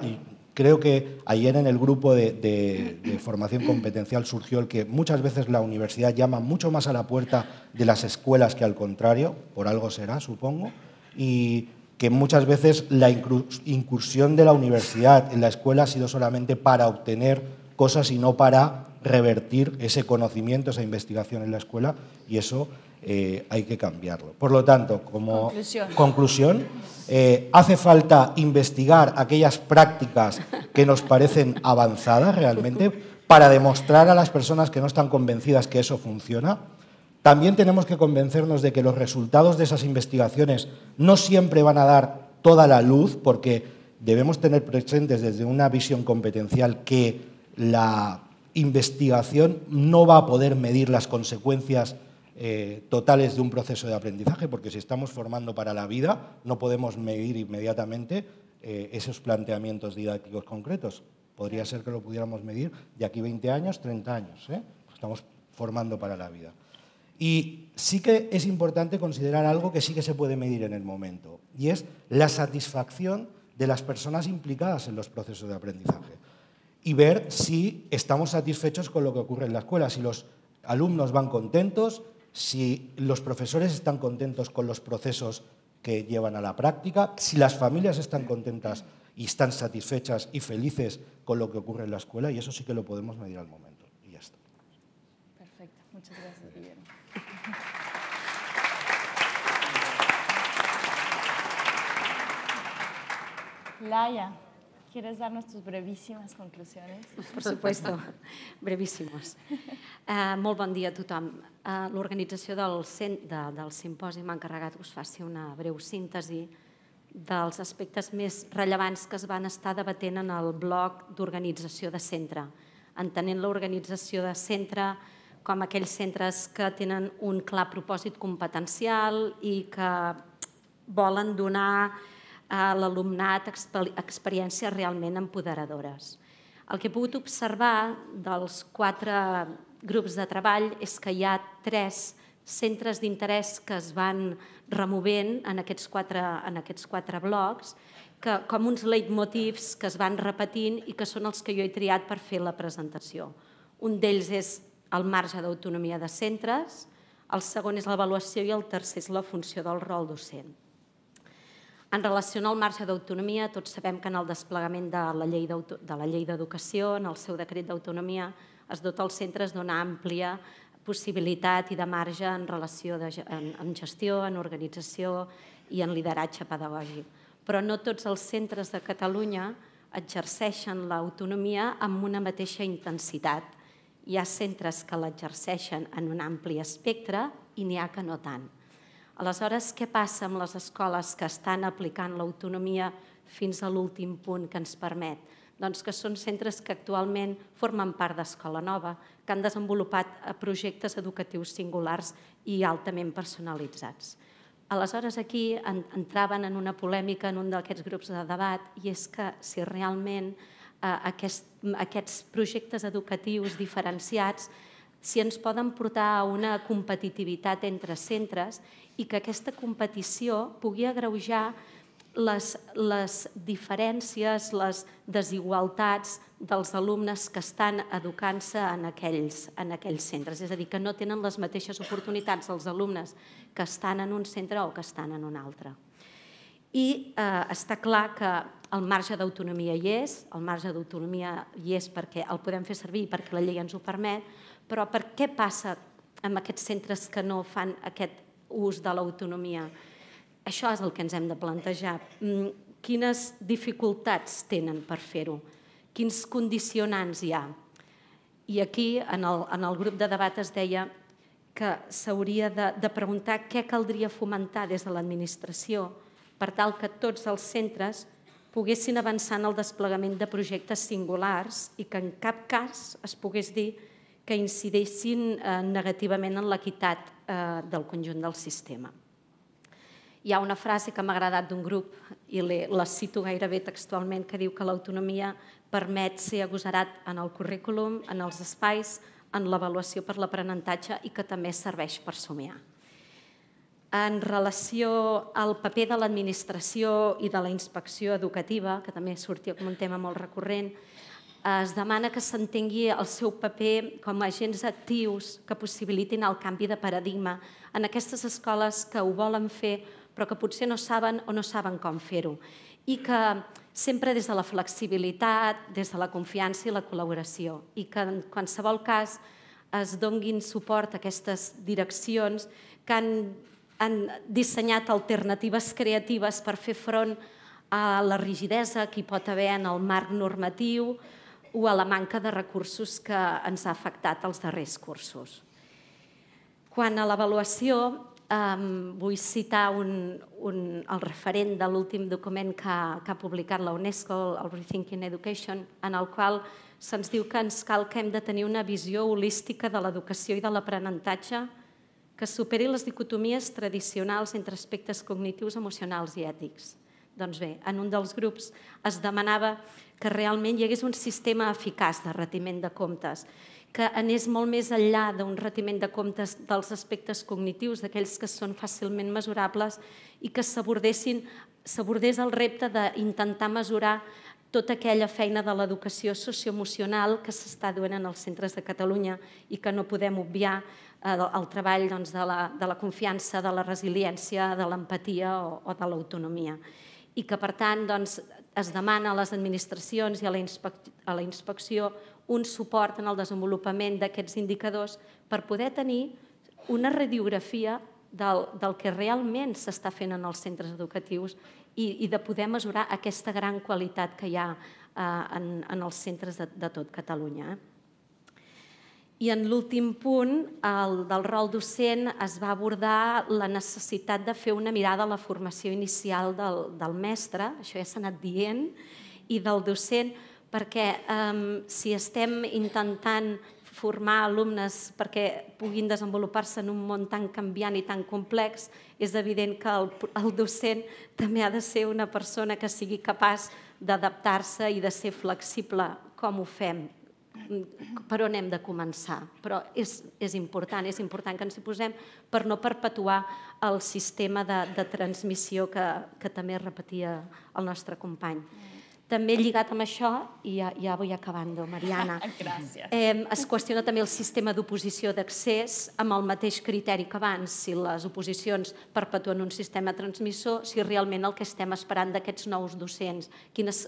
Creo que ayer en el grupo de, formación competencial surgió el que muchas veces la universidad llama mucho más a la puerta de las escuelas que al contrario, por algo será, supongo, y que muchas veces la incursión de la universidad en la escuela ha sido solamente para obtener cosas y no para revertir ese conocimiento, esa investigación en la escuela, y eso eh, hay que cambiarlo. Por lo tanto, como conclusión, eh, hace falta investigar aquellas prácticas que nos parecen avanzadas realmente para demostrar a las personas que no están convencidas que eso funciona. También tenemos que convencernos de que los resultados de esas investigaciones no siempre van a dar toda la luz, porque debemos tener presentes desde una visión competencial que la investigación no va a poder medir las consecuencias eh, totales de un proceso de aprendizaje, porque si estamos formando para la vida, no podemos medir inmediatamente eh, esos planteamientos didácticos concretos. Podría ser que lo pudiéramos medir de aquí 20 años, 30 años. ¿eh? Estamos formando para la vida. Y sí que es importante considerar algo que sí que se puede medir en el momento, y es la satisfacción de las personas implicadas en los procesos de aprendizaje. Y ver si estamos satisfechos con lo que ocurre en la escuela, si los alumnos van contentos, si los profesores están contentos con los procesos que llevan a la práctica, si las familias están contentas y están satisfechas y felices con lo que ocurre en la escuela y eso sí que lo podemos medir al momento. Y ya está. Perfecto, muchas gracias, Guillermo. Laia, ¿quieres darnos tus brevíssimes conclusiones? Per supuesto, brevíssimos. Uh, molt bon dia a tothom. Uh, L'organització del, de, del simposi m'ha encarregat que us faci una breu síntesi dels aspectes més rellevants que es van estar debatent en el bloc d'organització de centre, entenent l'organització de centre com aquells centres que tenen un clar propòsit competencial i que volen donar a l'alumnat experiències realment empoderadores. El que he pogut observar dels quatre grups de treball és que hi ha tres centres d'interès que es van removent en aquests quatre, en aquests quatre blocs, que, com uns leitmotivs que es van repetint i que són els que jo he triat per fer la presentació. Un d'ells és el marge d'autonomia de centres, el segon és l'avaluació i el tercer és la funció del rol docent. En relació al marge d'autonomia, tots sabem que en el desplegament de la llei de la llei d'educació, en el seu decret d'autonomia, es dota als centres d'una àmplia possibilitat i de marge en relació de, en, gestió, en organització i en lideratge pedagògic. Però no tots els centres de Catalunya exerceixen l'autonomia amb una mateixa intensitat. Hi ha centres que l'exerceixen en un ampli espectre i n'hi ha que no tant. Aleshores, què passa amb les escoles que estan aplicant l'autonomia fins a l'últim punt que ens permet? doncs que són centres que actualment formen part d'Escola Nova, que han desenvolupat eh, projectes educatius singulars i altament personalitzats. Aleshores, aquí entraven en una polèmica en un d'aquests grups de debat i és que si realment eh, aquest, aquests projectes educatius diferenciats si ens poden portar a una competitivitat entre centres i que aquesta competició pugui agreujar les, les diferències, les desigualtats dels alumnes que estan educant-se en, aquells, en aquells centres. És a dir, que no tenen les mateixes oportunitats els alumnes que estan en un centre o que estan en un altre. I eh, està clar que el marge d'autonomia hi és, el marge d'autonomia hi és perquè el podem fer servir perquè la llei ens ho permet, però per què passa amb aquests centres que no fan aquest ús de l'autonomia? Això és el que ens hem de plantejar. Mm, quines dificultats tenen per fer-ho? Quins condicionants hi ha? I aquí, en el, en el grup de debat, es deia que s'hauria de, de preguntar què caldria fomentar des de l'administració per tal que tots els centres poguessin avançar en el desplegament de projectes singulars i que en cap cas es pogués dir que incidissin eh, negativament en l'equitat eh, del conjunt del sistema. Hi ha una frase que m'ha agradat d'un grup i la cito gairebé textualment que diu que l'autonomia permet ser agosarat en el currículum, en els espais, en l'avaluació per l'aprenentatge i que també serveix per somiar. En relació al paper de l'administració i de la inspecció educativa, que també sortia com un tema molt recurrent, es demana que s'entengui el seu paper com a agents actius que possibilitin el canvi de paradigma en aquestes escoles que ho volen fer però que potser no saben o no saben com fer-ho. I que sempre des de la flexibilitat, des de la confiança i la col·laboració. I que en qualsevol cas es donguin suport a aquestes direccions que han, han dissenyat alternatives creatives per fer front a la rigidesa que hi pot haver en el marc normatiu o a la manca de recursos que ens ha afectat els darrers cursos. Quan a l'avaluació, Um, vull citar un, un, el referent de l'últim document que, que ha publicat la UNESCO, el Rethinking Education, en el qual se'ns diu que ens cal que hem de tenir una visió holística de l'educació i de l'aprenentatge que superi les dicotomies tradicionals entre aspectes cognitius, emocionals i ètics. Doncs bé, en un dels grups es demanava que realment hi hagués un sistema eficaç de retiment de comptes que anés molt més enllà d'un retiment de comptes dels aspectes cognitius, d'aquells que són fàcilment mesurables i que s'abordés el repte d'intentar mesurar tota aquella feina de l'educació socioemocional que s'està duent en els centres de Catalunya i que no podem obviar eh, el treball doncs, de, la, de la confiança, de la resiliència, de l'empatia o, o de l'autonomia. I que, per tant, doncs, es demana a les administracions i a la, a la inspecció un suport en el desenvolupament d'aquests indicadors per poder tenir una radiografia del, del que realment s'està fent en els centres educatius i, i de poder mesurar aquesta gran qualitat que hi ha eh, en, en els centres de, de tot Catalunya. Eh? I en l'últim punt, el del rol docent, es va abordar la necessitat de fer una mirada a la formació inicial del, del mestre, això ja s'ha anat dient, i del docent, perquè eh, si estem intentant formar alumnes perquè puguin desenvolupar-se en un món tan canviant i tan complex, és evident que el, el docent també ha de ser una persona que sigui capaç d'adaptar-se i de ser flexible com ho fem per on hem de començar. Però és, és important, és important que ens hi posem per no perpetuar el sistema de, de transmissió que, que també repetia el nostre company. També lligat amb això, i ja, ja vull acabant, Mariana, Gràcies. Eh, es qüestiona també el sistema d'oposició d'accés amb el mateix criteri que abans, si les oposicions perpetuen un sistema transmissor, si realment el que estem esperant d'aquests nous docents, quines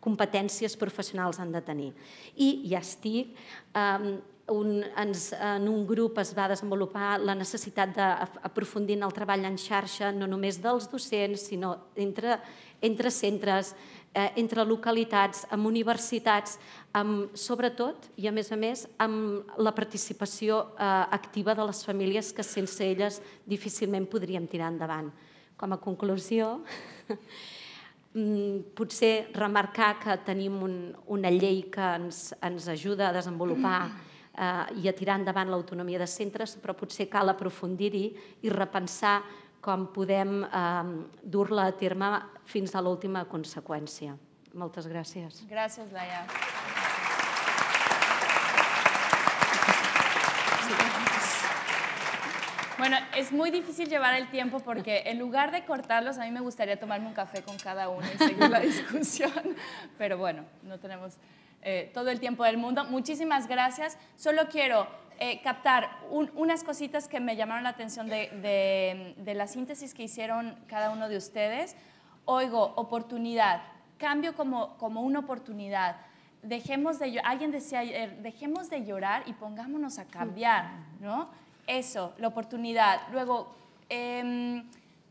competències professionals han de tenir. I ja estic, um, un, ens, en un grup es va desenvolupar la necessitat d'aprofundir en el treball en xarxa, no només dels docents, sinó entre, entre centres, eh, entre localitats, amb universitats, amb, sobretot, i a més a més, amb la participació eh, activa de les famílies que sense elles difícilment podríem tirar endavant. Com a conclusió, potser remarcar que tenim un, una llei que ens, ens ajuda a desenvolupar eh, i a tirar endavant l'autonomia de centres, però potser cal aprofundir-hi i repensar com podem eh, dur-la a terme fins a l'última conseqüència. Moltes gràcies. Gràcies, Laia. Bueno, es muy difícil llevar el tiempo porque en lugar de cortarlos, a mí me gustaría tomarme un café con cada uno y seguir la discusión. Pero bueno, no tenemos eh, todo el tiempo del mundo. Muchísimas gracias. Solo quiero eh, captar unas cositas que me llamaron la atención de, de, de, la síntesis que hicieron cada uno de ustedes. Oigo, oportunidad, cambio como, como una oportunidad. Dejemos de, alguien decía ayer, dejemos de llorar y pongámonos a cambiar, ¿no? Eso, la oportunidad. Luego, eh,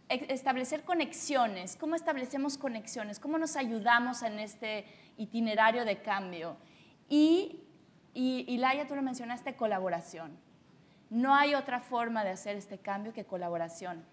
establecer conexiones. ¿Cómo establecemos conexiones? ¿Cómo nos ayudamos en este itinerario de cambio? Y, y, y Laia, tú lo mencionaste, colaboración. No hay otra forma de hacer este cambio que colaboración.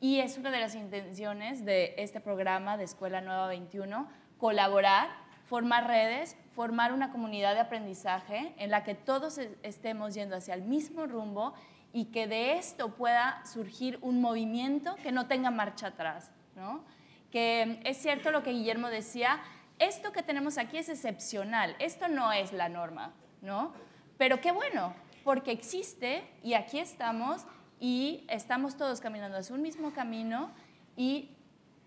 Y es una de las intenciones de este programa de Escuela Nueva 21, colaborar, formar redes, formar una comunidad de aprendizaje en la que todos estemos yendo hacia el mismo rumbo y que de esto pueda surgir un movimiento que no tenga marcha atrás. ¿no? Que es cierto lo que Guillermo decía, esto que tenemos aquí es excepcional, esto no es la norma, ¿no? Pero qué bueno, porque existe y aquí estamos y estamos todos caminando hacia un mismo camino y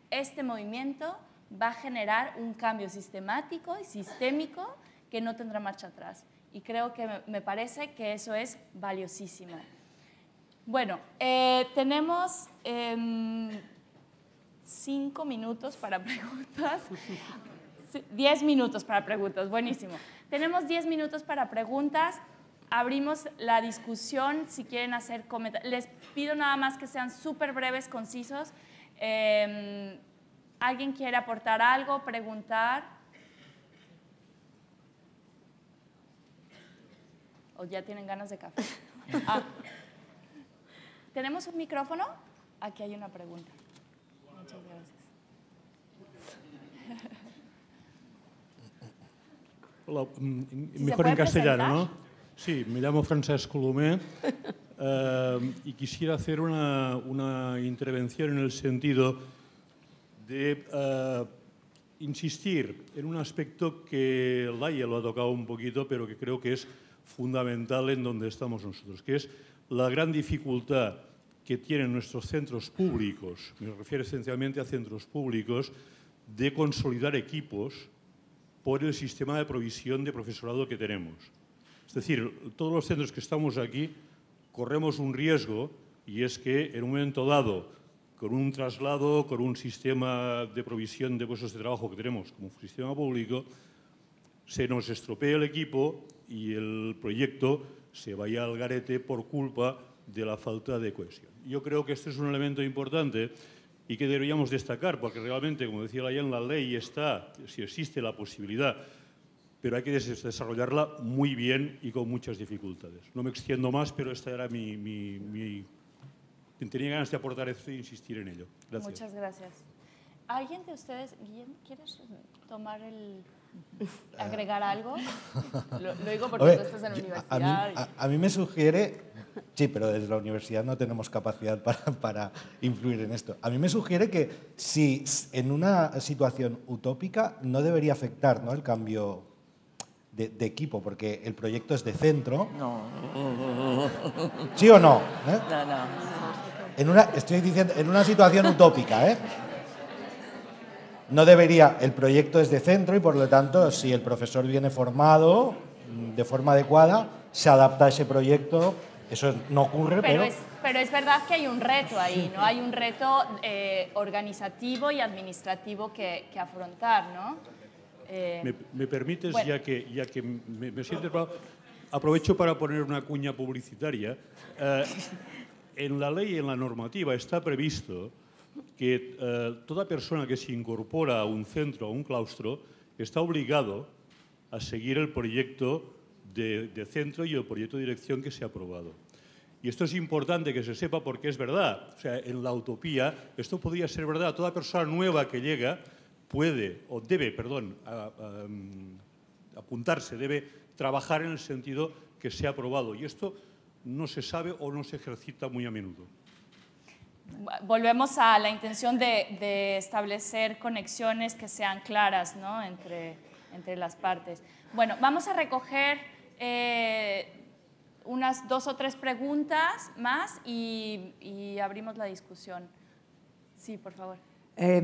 este movimiento va a generar un cambio sistemático y sistémico que no tendrá marcha atrás. Y creo que me parece que eso es valiosísimo. Bueno, eh, tenemos em, cinco minutos para preguntas. Diez minutos para preguntas, buenísimo. Tenemos diez minutos para preguntas. Abrimos la discusión si quieren hacer comentarios. Les pido nada más que sean súper breves, concisos. Em, ¿Alguien quiere aportar algo, preguntar? ¿O ya tienen ganas de café? Ah. ¿Tenemos un micrófono? Aquí hay una pregunta. Muchas gracias. Hola, si mejor en castellano, ¿no? Sí, me llamo Francesc Colomé eh, y quisiera hacer una, una, intervención en el sentido de eh, insistir en un aspecto que Laia lo ha tocado un poquito, pero que creo que es fundamental en donde estamos nosotros, que es la gran dificultad que tienen nuestros centros públicos, me refiero esencialmente a centros públicos, de consolidar equipos por el sistema de provisión de profesorado que tenemos. Es decir, todos los centros que estamos aquí corremos un riesgo y es que en un momento dado, con un traslado, con un sistema de provisión de puestos de trabajo que tenemos como sistema público, se nos estropea el equipo y el proyecto se vaya al garete por culpa de la falta de cohesión. Yo creo que este es un elemento importante y que deberíamos destacar, porque realmente, como decía en la ley está, si existe la posibilidad, pero hay que desarrollarla muy bien y con muchas dificultades. No me extiendo más, pero esta era mi... mi, Tenía ganas de aportar esto e insistir en ello. Gracias. Muchas gracias. ¿Alguien de ustedes, Guillem, quieres tomar el, agregar algo? Lo, digo porque tú estás en la universidad. A mí, me sugiere, sí, pero desde la universidad no tenemos capacidad para, para, influir en esto. A mí me sugiere que si en una situación utópica no debería afectar ¿no? el cambio de, equipo, porque el proyecto es de centro. No. ¿Sí o no? ¿Eh? No, no. En una, estoy diciendo, en una situación utópica, ¿eh? No debería, el proyecto es de centro y por lo tanto si el profesor viene formado de forma adecuada, se adapta a ese proyecto, eso no ocurre, pero... Pero es, verdad que hay un reto ahí, ¿no? Hay un reto eh, organizativo y administrativo que, afrontar, ¿no? Eh, me, permites, ya que, ya que me, me siento... Aprovecho para poner una cuña publicitaria. Eh, en la ley y en la normativa está previsto que eh, toda persona que se incorpora a un centro, a un claustro, está obligado a seguir el proyecto de, centro y el proyecto de dirección que se ha aprobado. Y esto es importante que se sepa porque es verdad. O sea, en la utopía esto podría ser verdad. Toda persona nueva que llega puede, o debe, perdón, mm, apuntarse, debe trabajar en el sentido que se ha aprobado. Y esto no se sabe o no se ejercita muy a menudo volvemos a la intención de, establecer conexiones que sean claras ¿no? entre, entre las partes. Bueno, vamos a recoger eh, unas dos o tres preguntas más y, abrimos la discusión. Sí, por favor. Eh,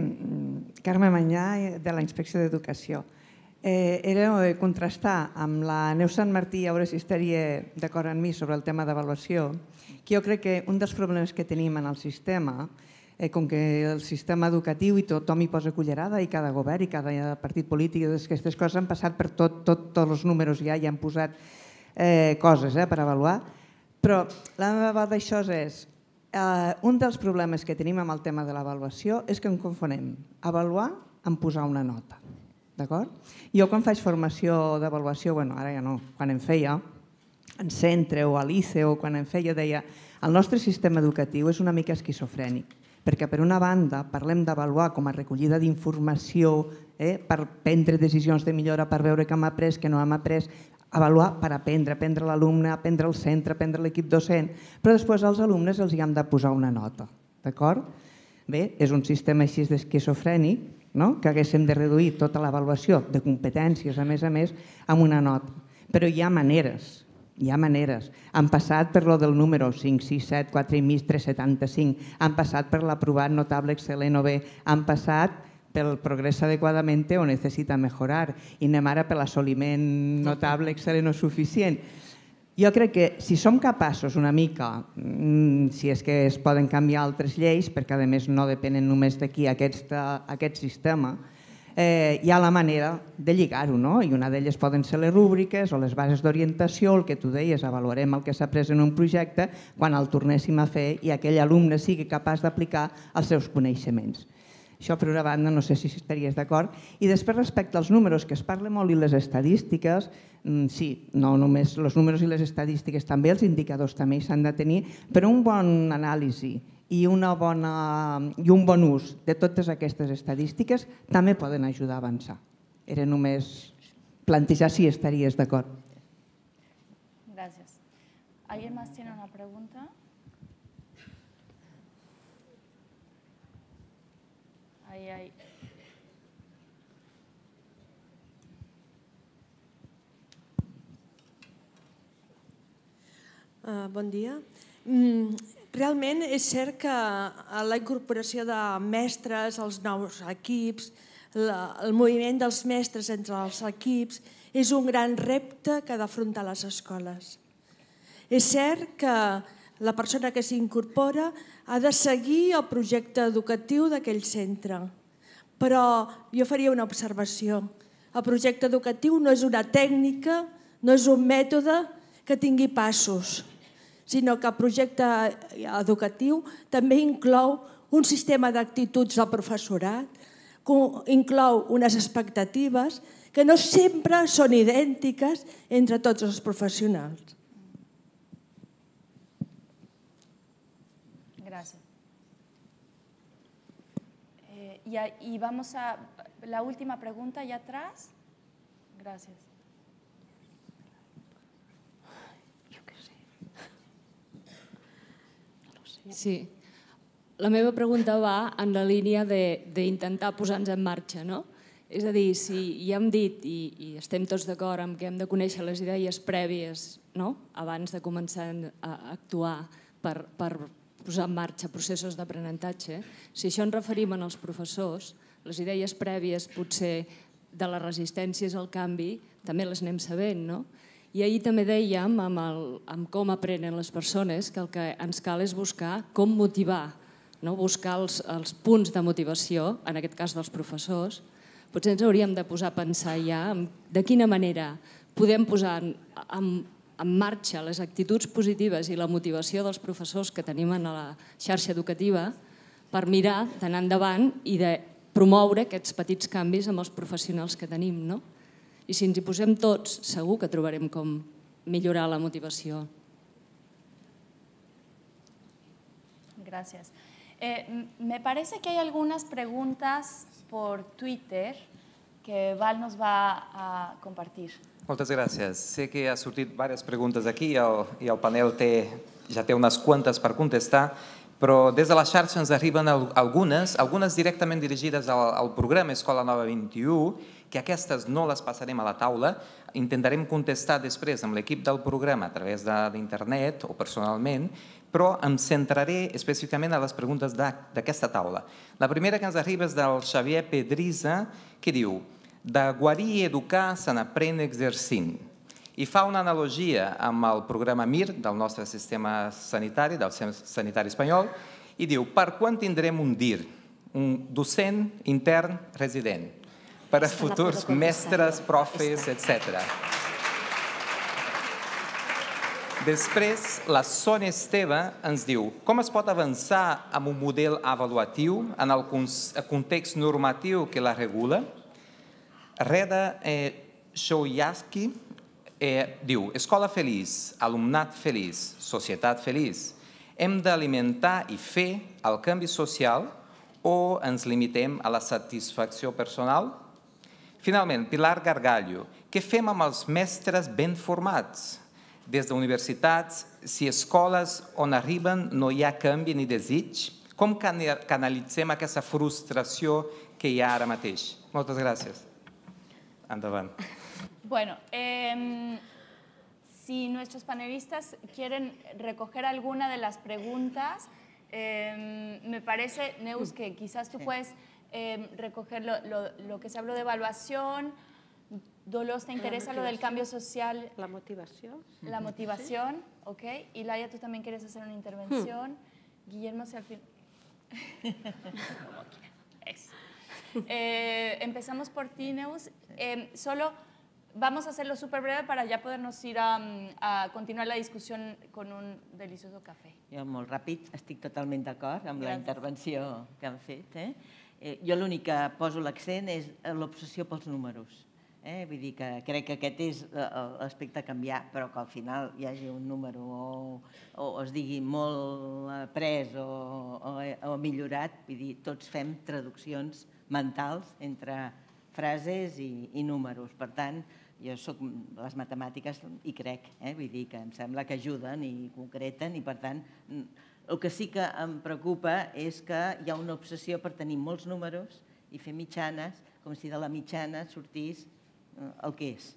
Carme Manyà, de la Inspecció d'Educació. Eh, era contrastar amb la Neus Sant Martí, a veure si estaria d'acord amb mi sobre el tema d'avaluació, que jo crec que un dels problemes que tenim en el sistema, eh, com que el sistema educatiu i tothom hi posa cullerada i cada govern i cada partit polític, aquestes coses han passat per tot, tot, tots els números ja i han posat eh, coses eh, per avaluar, però la meva part d'això és eh, un dels problemes que tenim amb el tema de l'avaluació és que en confonem avaluar amb posar una nota. D'acord? Jo quan faig formació d'avaluació, bueno, ara ja no, quan em feia, en centre o a l'ICE o quan en feia, deia el nostre sistema educatiu és una mica esquizofrènic, perquè per una banda parlem d'avaluar com a recollida d'informació eh, per prendre decisions de millora, per veure què hem après, què no hem après, avaluar per aprendre, aprendre l'alumne, aprendre el centre, aprendre l'equip docent, però després als alumnes els hi hem de posar una nota. D'acord? Bé, és un sistema així d'esquizofrènic, no? que haguéssim de reduir tota l'avaluació de competències, a més a més, amb una nota. Però hi ha maneres, hi ha maneres. Han passat per lo del número 5, 6, 7, 4 i mig, 375. Han passat per l'aprovat notable excel·lent o bé. Han passat pel progrés adequadament o necessita mejorar. I anem ara per l'assoliment notable, excel·lent o suficient. Jo crec que si som capaços una mica, mm, si és que es poden canviar altres lleis, perquè a més no depenen només d'aquí aquest, aquest sistema, eh, hi ha la manera de lligar-ho, no? i una d'elles poden ser les rúbriques o les bases d'orientació, el que tu deies, avaluarem el que s'ha pres en un projecte quan el tornéssim a fer i aquell alumne sigui capaç d'aplicar els seus coneixements. Això, per una banda, no sé si estaries d'acord. I després, respecte als números, que es parla molt i les estadístiques, mm, sí, no només els números i les estadístiques, també els indicadors també s'han de tenir, però un bon anàlisi i, una bona, i un bon ús de totes aquestes estadístiques també poden ajudar a avançar. Era només plantejar si estaries d'acord. Gràcies. ¿Alguien más tiene una pregunta? Ahí, ahí. Uh, bon dia. Mm, realment és cert que la incorporació de mestres als nous equips, la, el moviment dels mestres entre els equips, és un gran repte que ha d'afrontar les escoles. És cert que la persona que s'incorpora ha de seguir el projecte educatiu d'aquell centre. Però jo faria una observació. El projecte educatiu no és una tècnica, no és un mètode que tingui passos, sinó que el projecte educatiu també inclou un sistema d'actituds del professorat, inclou unes expectatives que no sempre són idèntiques entre tots els professionals. Gracias. Eh, y, y vamos a la última pregunta allá atrás. Gracias. Sí. La meva pregunta va en la línia d'intentar posar-nos en marxa. No? És a dir, si ja hem dit i, i estem tots d'acord amb que hem de conèixer les idees prèvies no? abans de començar a actuar per, per posar en marxa processos d'aprenentatge, si això ens referim als professors, les idees prèvies potser de les resistències al canvi també les anem sabent, no? I ahir també dèiem, amb, el, amb com aprenen les persones, que el que ens cal és buscar com motivar, no? buscar els, els punts de motivació, en aquest cas dels professors. Potser ens hauríem de posar a pensar ja de quina manera podem posar en, en, en marxa les actituds positives i la motivació dels professors que tenim a la xarxa educativa per mirar d'anar endavant i de promoure aquests petits canvis amb els professionals que tenim. No? I si ens hi posem tots, segur que trobarem com millorar la motivació. Gracias. Eh, me parece que hay algunas preguntas por Twitter que Val nos va a compartir. Moltes gràcies. Sé que ha sortit diverses preguntes aquí i el, i el panel té, ja té unes quantes per contestar, però des de la xarxa ens arriben algunes, algunes directament dirigides al, al programa Escola Nova 21, que aquestes no les passarem a la taula, intentarem contestar després amb l'equip del programa a través d'internet o personalment, però em centraré específicament a les preguntes d'aquesta taula. La primera que ens arriba és del Xavier Pedriza, que diu de guarir i educar se n'aprèn exercint i fa una analogia amb el programa MIR del nostre sistema sanitari, del sistema sanitari espanyol, i diu, per quan tindrem un DIR, un docent intern resident, per a futurs mestres, profes, etc. Després, la Sònia Esteve ens diu com es pot avançar amb un model avaluatiu en el context normatiu que la regula? Reda eh, Shoyaski eh, diu, escola feliç, alumnat feliç, societat feliç. Hem d'alimentar i fer el canvi social o ens limitem a la satisfacció personal? Finalment, Pilar Gargallo, què fem amb els mestres ben formats? Des d'universitats, si escoles on arriben no hi ha canvi ni desig, com canalitzem aquesta frustració que hi ha ara mateix? Moltes gràcies. Endavant. Bueno, eh, si nuestros panelistas quieren recoger alguna de las preguntas, eh, me parece, Neus, que quizás tú puedes eh, recoger lo, lo, lo, que se habló de evaluación. Dolores, ¿te interesa lo del cambio social? La motivación. La motivación, sí. ok. Y Laia, tú también quieres hacer una intervención. Hmm. Guillermo, si al fin... eh, empezamos por ti, Neus. Eh, solo Vamos a hacerlo súper breve para ya podernos ir a, a continuar la discussió con un delicioso cafè. Jo, molt ràpid, estic totalment d'acord amb Gràcies. la intervenció que han fet. Eh? Eh, jo l'únic que poso l'accent és l'obsessió pels números. Eh? Vull dir que crec que aquest és eh, l'aspecte a canviar, però que al final hi hagi un número o, o es digui molt pres o, o, o millorat, vull dir, tots fem traduccions mentals entre frases i, i números. Per tant, jo sóc les matemàtiques i crec, eh? vull dir que em sembla que ajuden i concreten i per tant el que sí que em preocupa és que hi ha una obsessió per tenir molts números i fer mitjanes com si de la mitjana sortís eh, el que és.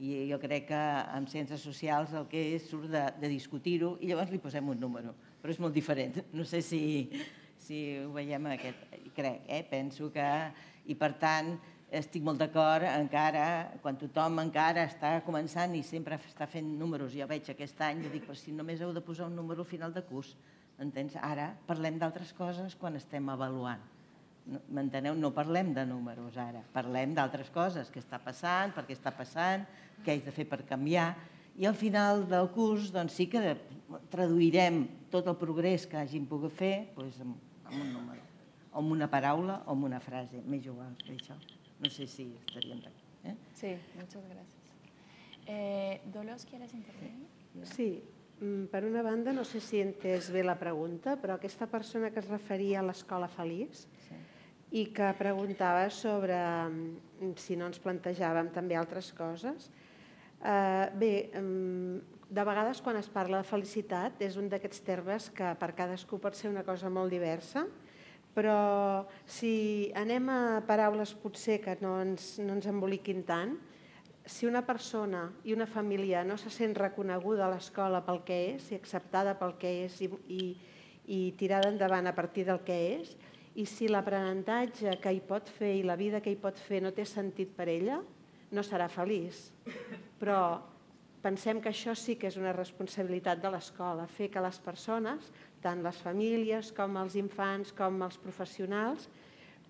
I jo crec que en ciències socials el que és surt de, de discutir-ho i llavors li posem un número, però és molt diferent. No sé si, si ho veiem aquest, crec, eh? penso que... I per tant, estic molt d'acord encara, quan tothom encara està començant i sempre està fent números, jo veig aquest any, jo dic, però si només heu de posar un número al final de curs, entens? Ara parlem d'altres coses quan estem avaluant. M'enteneu? No parlem de números ara, parlem d'altres coses, què està passant, per què està passant, què haig de fer per canviar, i al final del curs doncs, sí que traduirem tot el progrés que hagin pogut fer doncs, amb, amb un número, o amb una paraula o amb una frase, més igual que això. No sé si estaríem d'acord. Eh? Sí, muchas gracias. Eh, Dolors, ¿quieres intervenir? Sí, per una banda, no sé si he entès bé la pregunta, però aquesta persona que es referia a l'escola feliç sí. i que preguntava sobre mm, si no ens plantejàvem també altres coses, Eh, bé, de vegades quan es parla de felicitat és un d'aquests termes que per cadascú pot ser una cosa molt diversa, però si anem a paraules potser que no ens, no ens emboliquin tant, si una persona i una família no se sent reconeguda a l'escola pel que és i acceptada pel que és i, i, i tirada endavant a partir del que és, i si l'aprenentatge que hi pot fer i la vida que hi pot fer no té sentit per ella, no serà feliç. Però pensem que això sí que és una responsabilitat de l'escola, fer que les persones, tant les famílies com els infants com els professionals,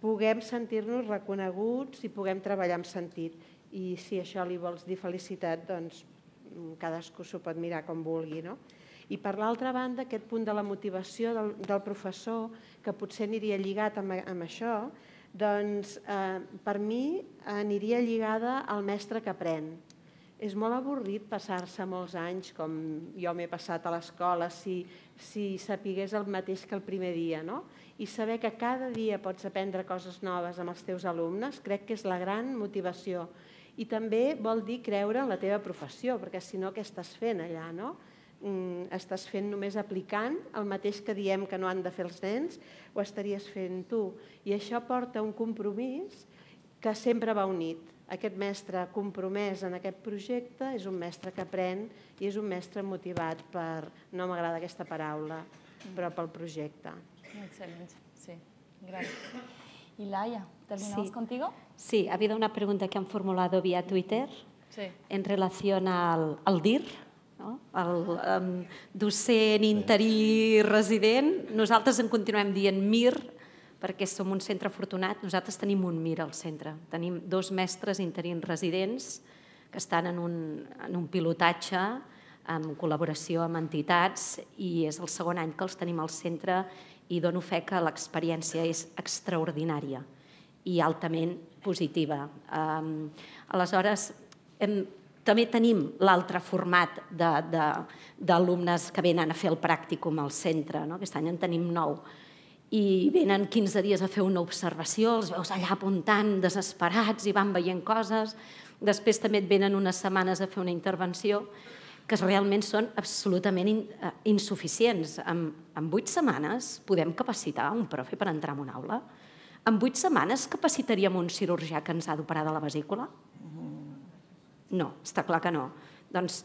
puguem sentir-nos reconeguts i puguem treballar amb sentit. I si això li vols dir felicitat, doncs cadascú s'ho pot mirar com vulgui. No? I per l'altra banda, aquest punt de la motivació del, del professor, que potser aniria lligat amb, amb això, doncs eh, per mi aniria lligada al mestre que aprèn. És molt avorrit passar-se molts anys, com jo m'he passat a l'escola, si, si sapigués el mateix que el primer dia, no? I saber que cada dia pots aprendre coses noves amb els teus alumnes, crec que és la gran motivació. I també vol dir creure en la teva professió, perquè si no, què estàs fent allà, no? Mm, estàs fent només aplicant el mateix que diem que no han de fer els nens, ho estaries fent tu. I això porta un compromís que sempre va unit. Aquest mestre compromès en aquest projecte és un mestre que aprèn i és un mestre motivat per, no m'agrada aquesta paraula, però pel projecte. Excelente, sí. Gracias. Y Laia, ¿terminamos sí. contigo? Sí, ha habido una pregunta que han formulado vía Twitter sí. en relación al, al DIR, no? el um, docent interí resident, nosaltres en continuem dient MIR perquè som un centre afortunat, nosaltres tenim un MIR al centre. Tenim dos mestres interins residents que estan en un, en un pilotatge en col·laboració amb entitats i és el segon any que els tenim al centre i dono fe que l'experiència és extraordinària i altament positiva. Um, aleshores, hem també tenim l'altre format d'alumnes que venen a fer el pràcticum al centre. No? Aquest any en tenim nou. I venen 15 dies a fer una observació, els veus allà apuntant, desesperats, i van veient coses. Després també et venen unes setmanes a fer una intervenció que realment són absolutament eh, insuficients. En, en vuit setmanes podem capacitar un profe per entrar en una aula? En vuit setmanes capacitaríem un cirurgià que ens ha d'operar de la vesícula? No, està clar que no. Doncs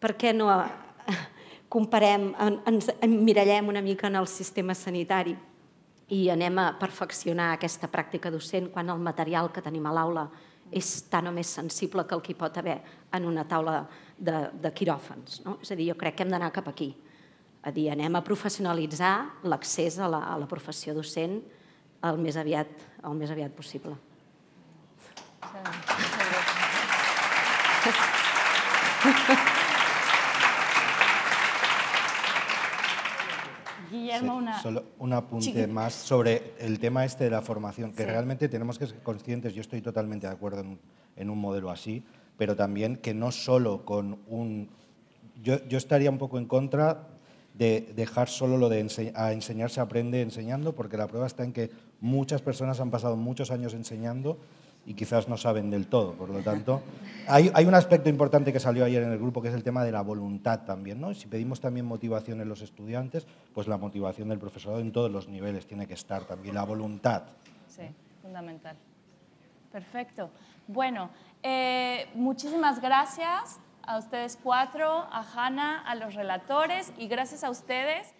per què no eh, comparem, ens mirallem una mica en el sistema sanitari i anem a perfeccionar aquesta pràctica docent quan el material que tenim a l'aula és tan o més sensible que el que hi pot haver en una taula de, de quiròfans. No? És a dir, jo crec que hem d'anar cap aquí. A dir, anem a professionalitzar l'accés a, la, a la professió docent el més aviat, el més aviat possible. Sí. Guillermo, una... Solo un apunte más sobre el tema este de la formación, que realmente tenemos que ser conscientes, yo estoy totalmente de acuerdo en, un modelo así, pero también que no solo con un... Yo, yo estaría un poco en contra de dejar solo lo de a enseñar se aprende enseñando, porque la prueba está en que muchas personas han pasado muchos años enseñando y quizás no saben del todo. Por lo tanto, hay, hay, un aspecto importante que salió ayer en el grupo que es el tema de la voluntad también. ¿no? Si pedimos también motivación en los estudiantes, pues la motivación del profesorado en todos los niveles tiene que estar también, la voluntad. Sí, fundamental. Perfecto. Bueno, eh, muchísimas gracias a ustedes cuatro, a Hanna, a los relatores y gracias a ustedes.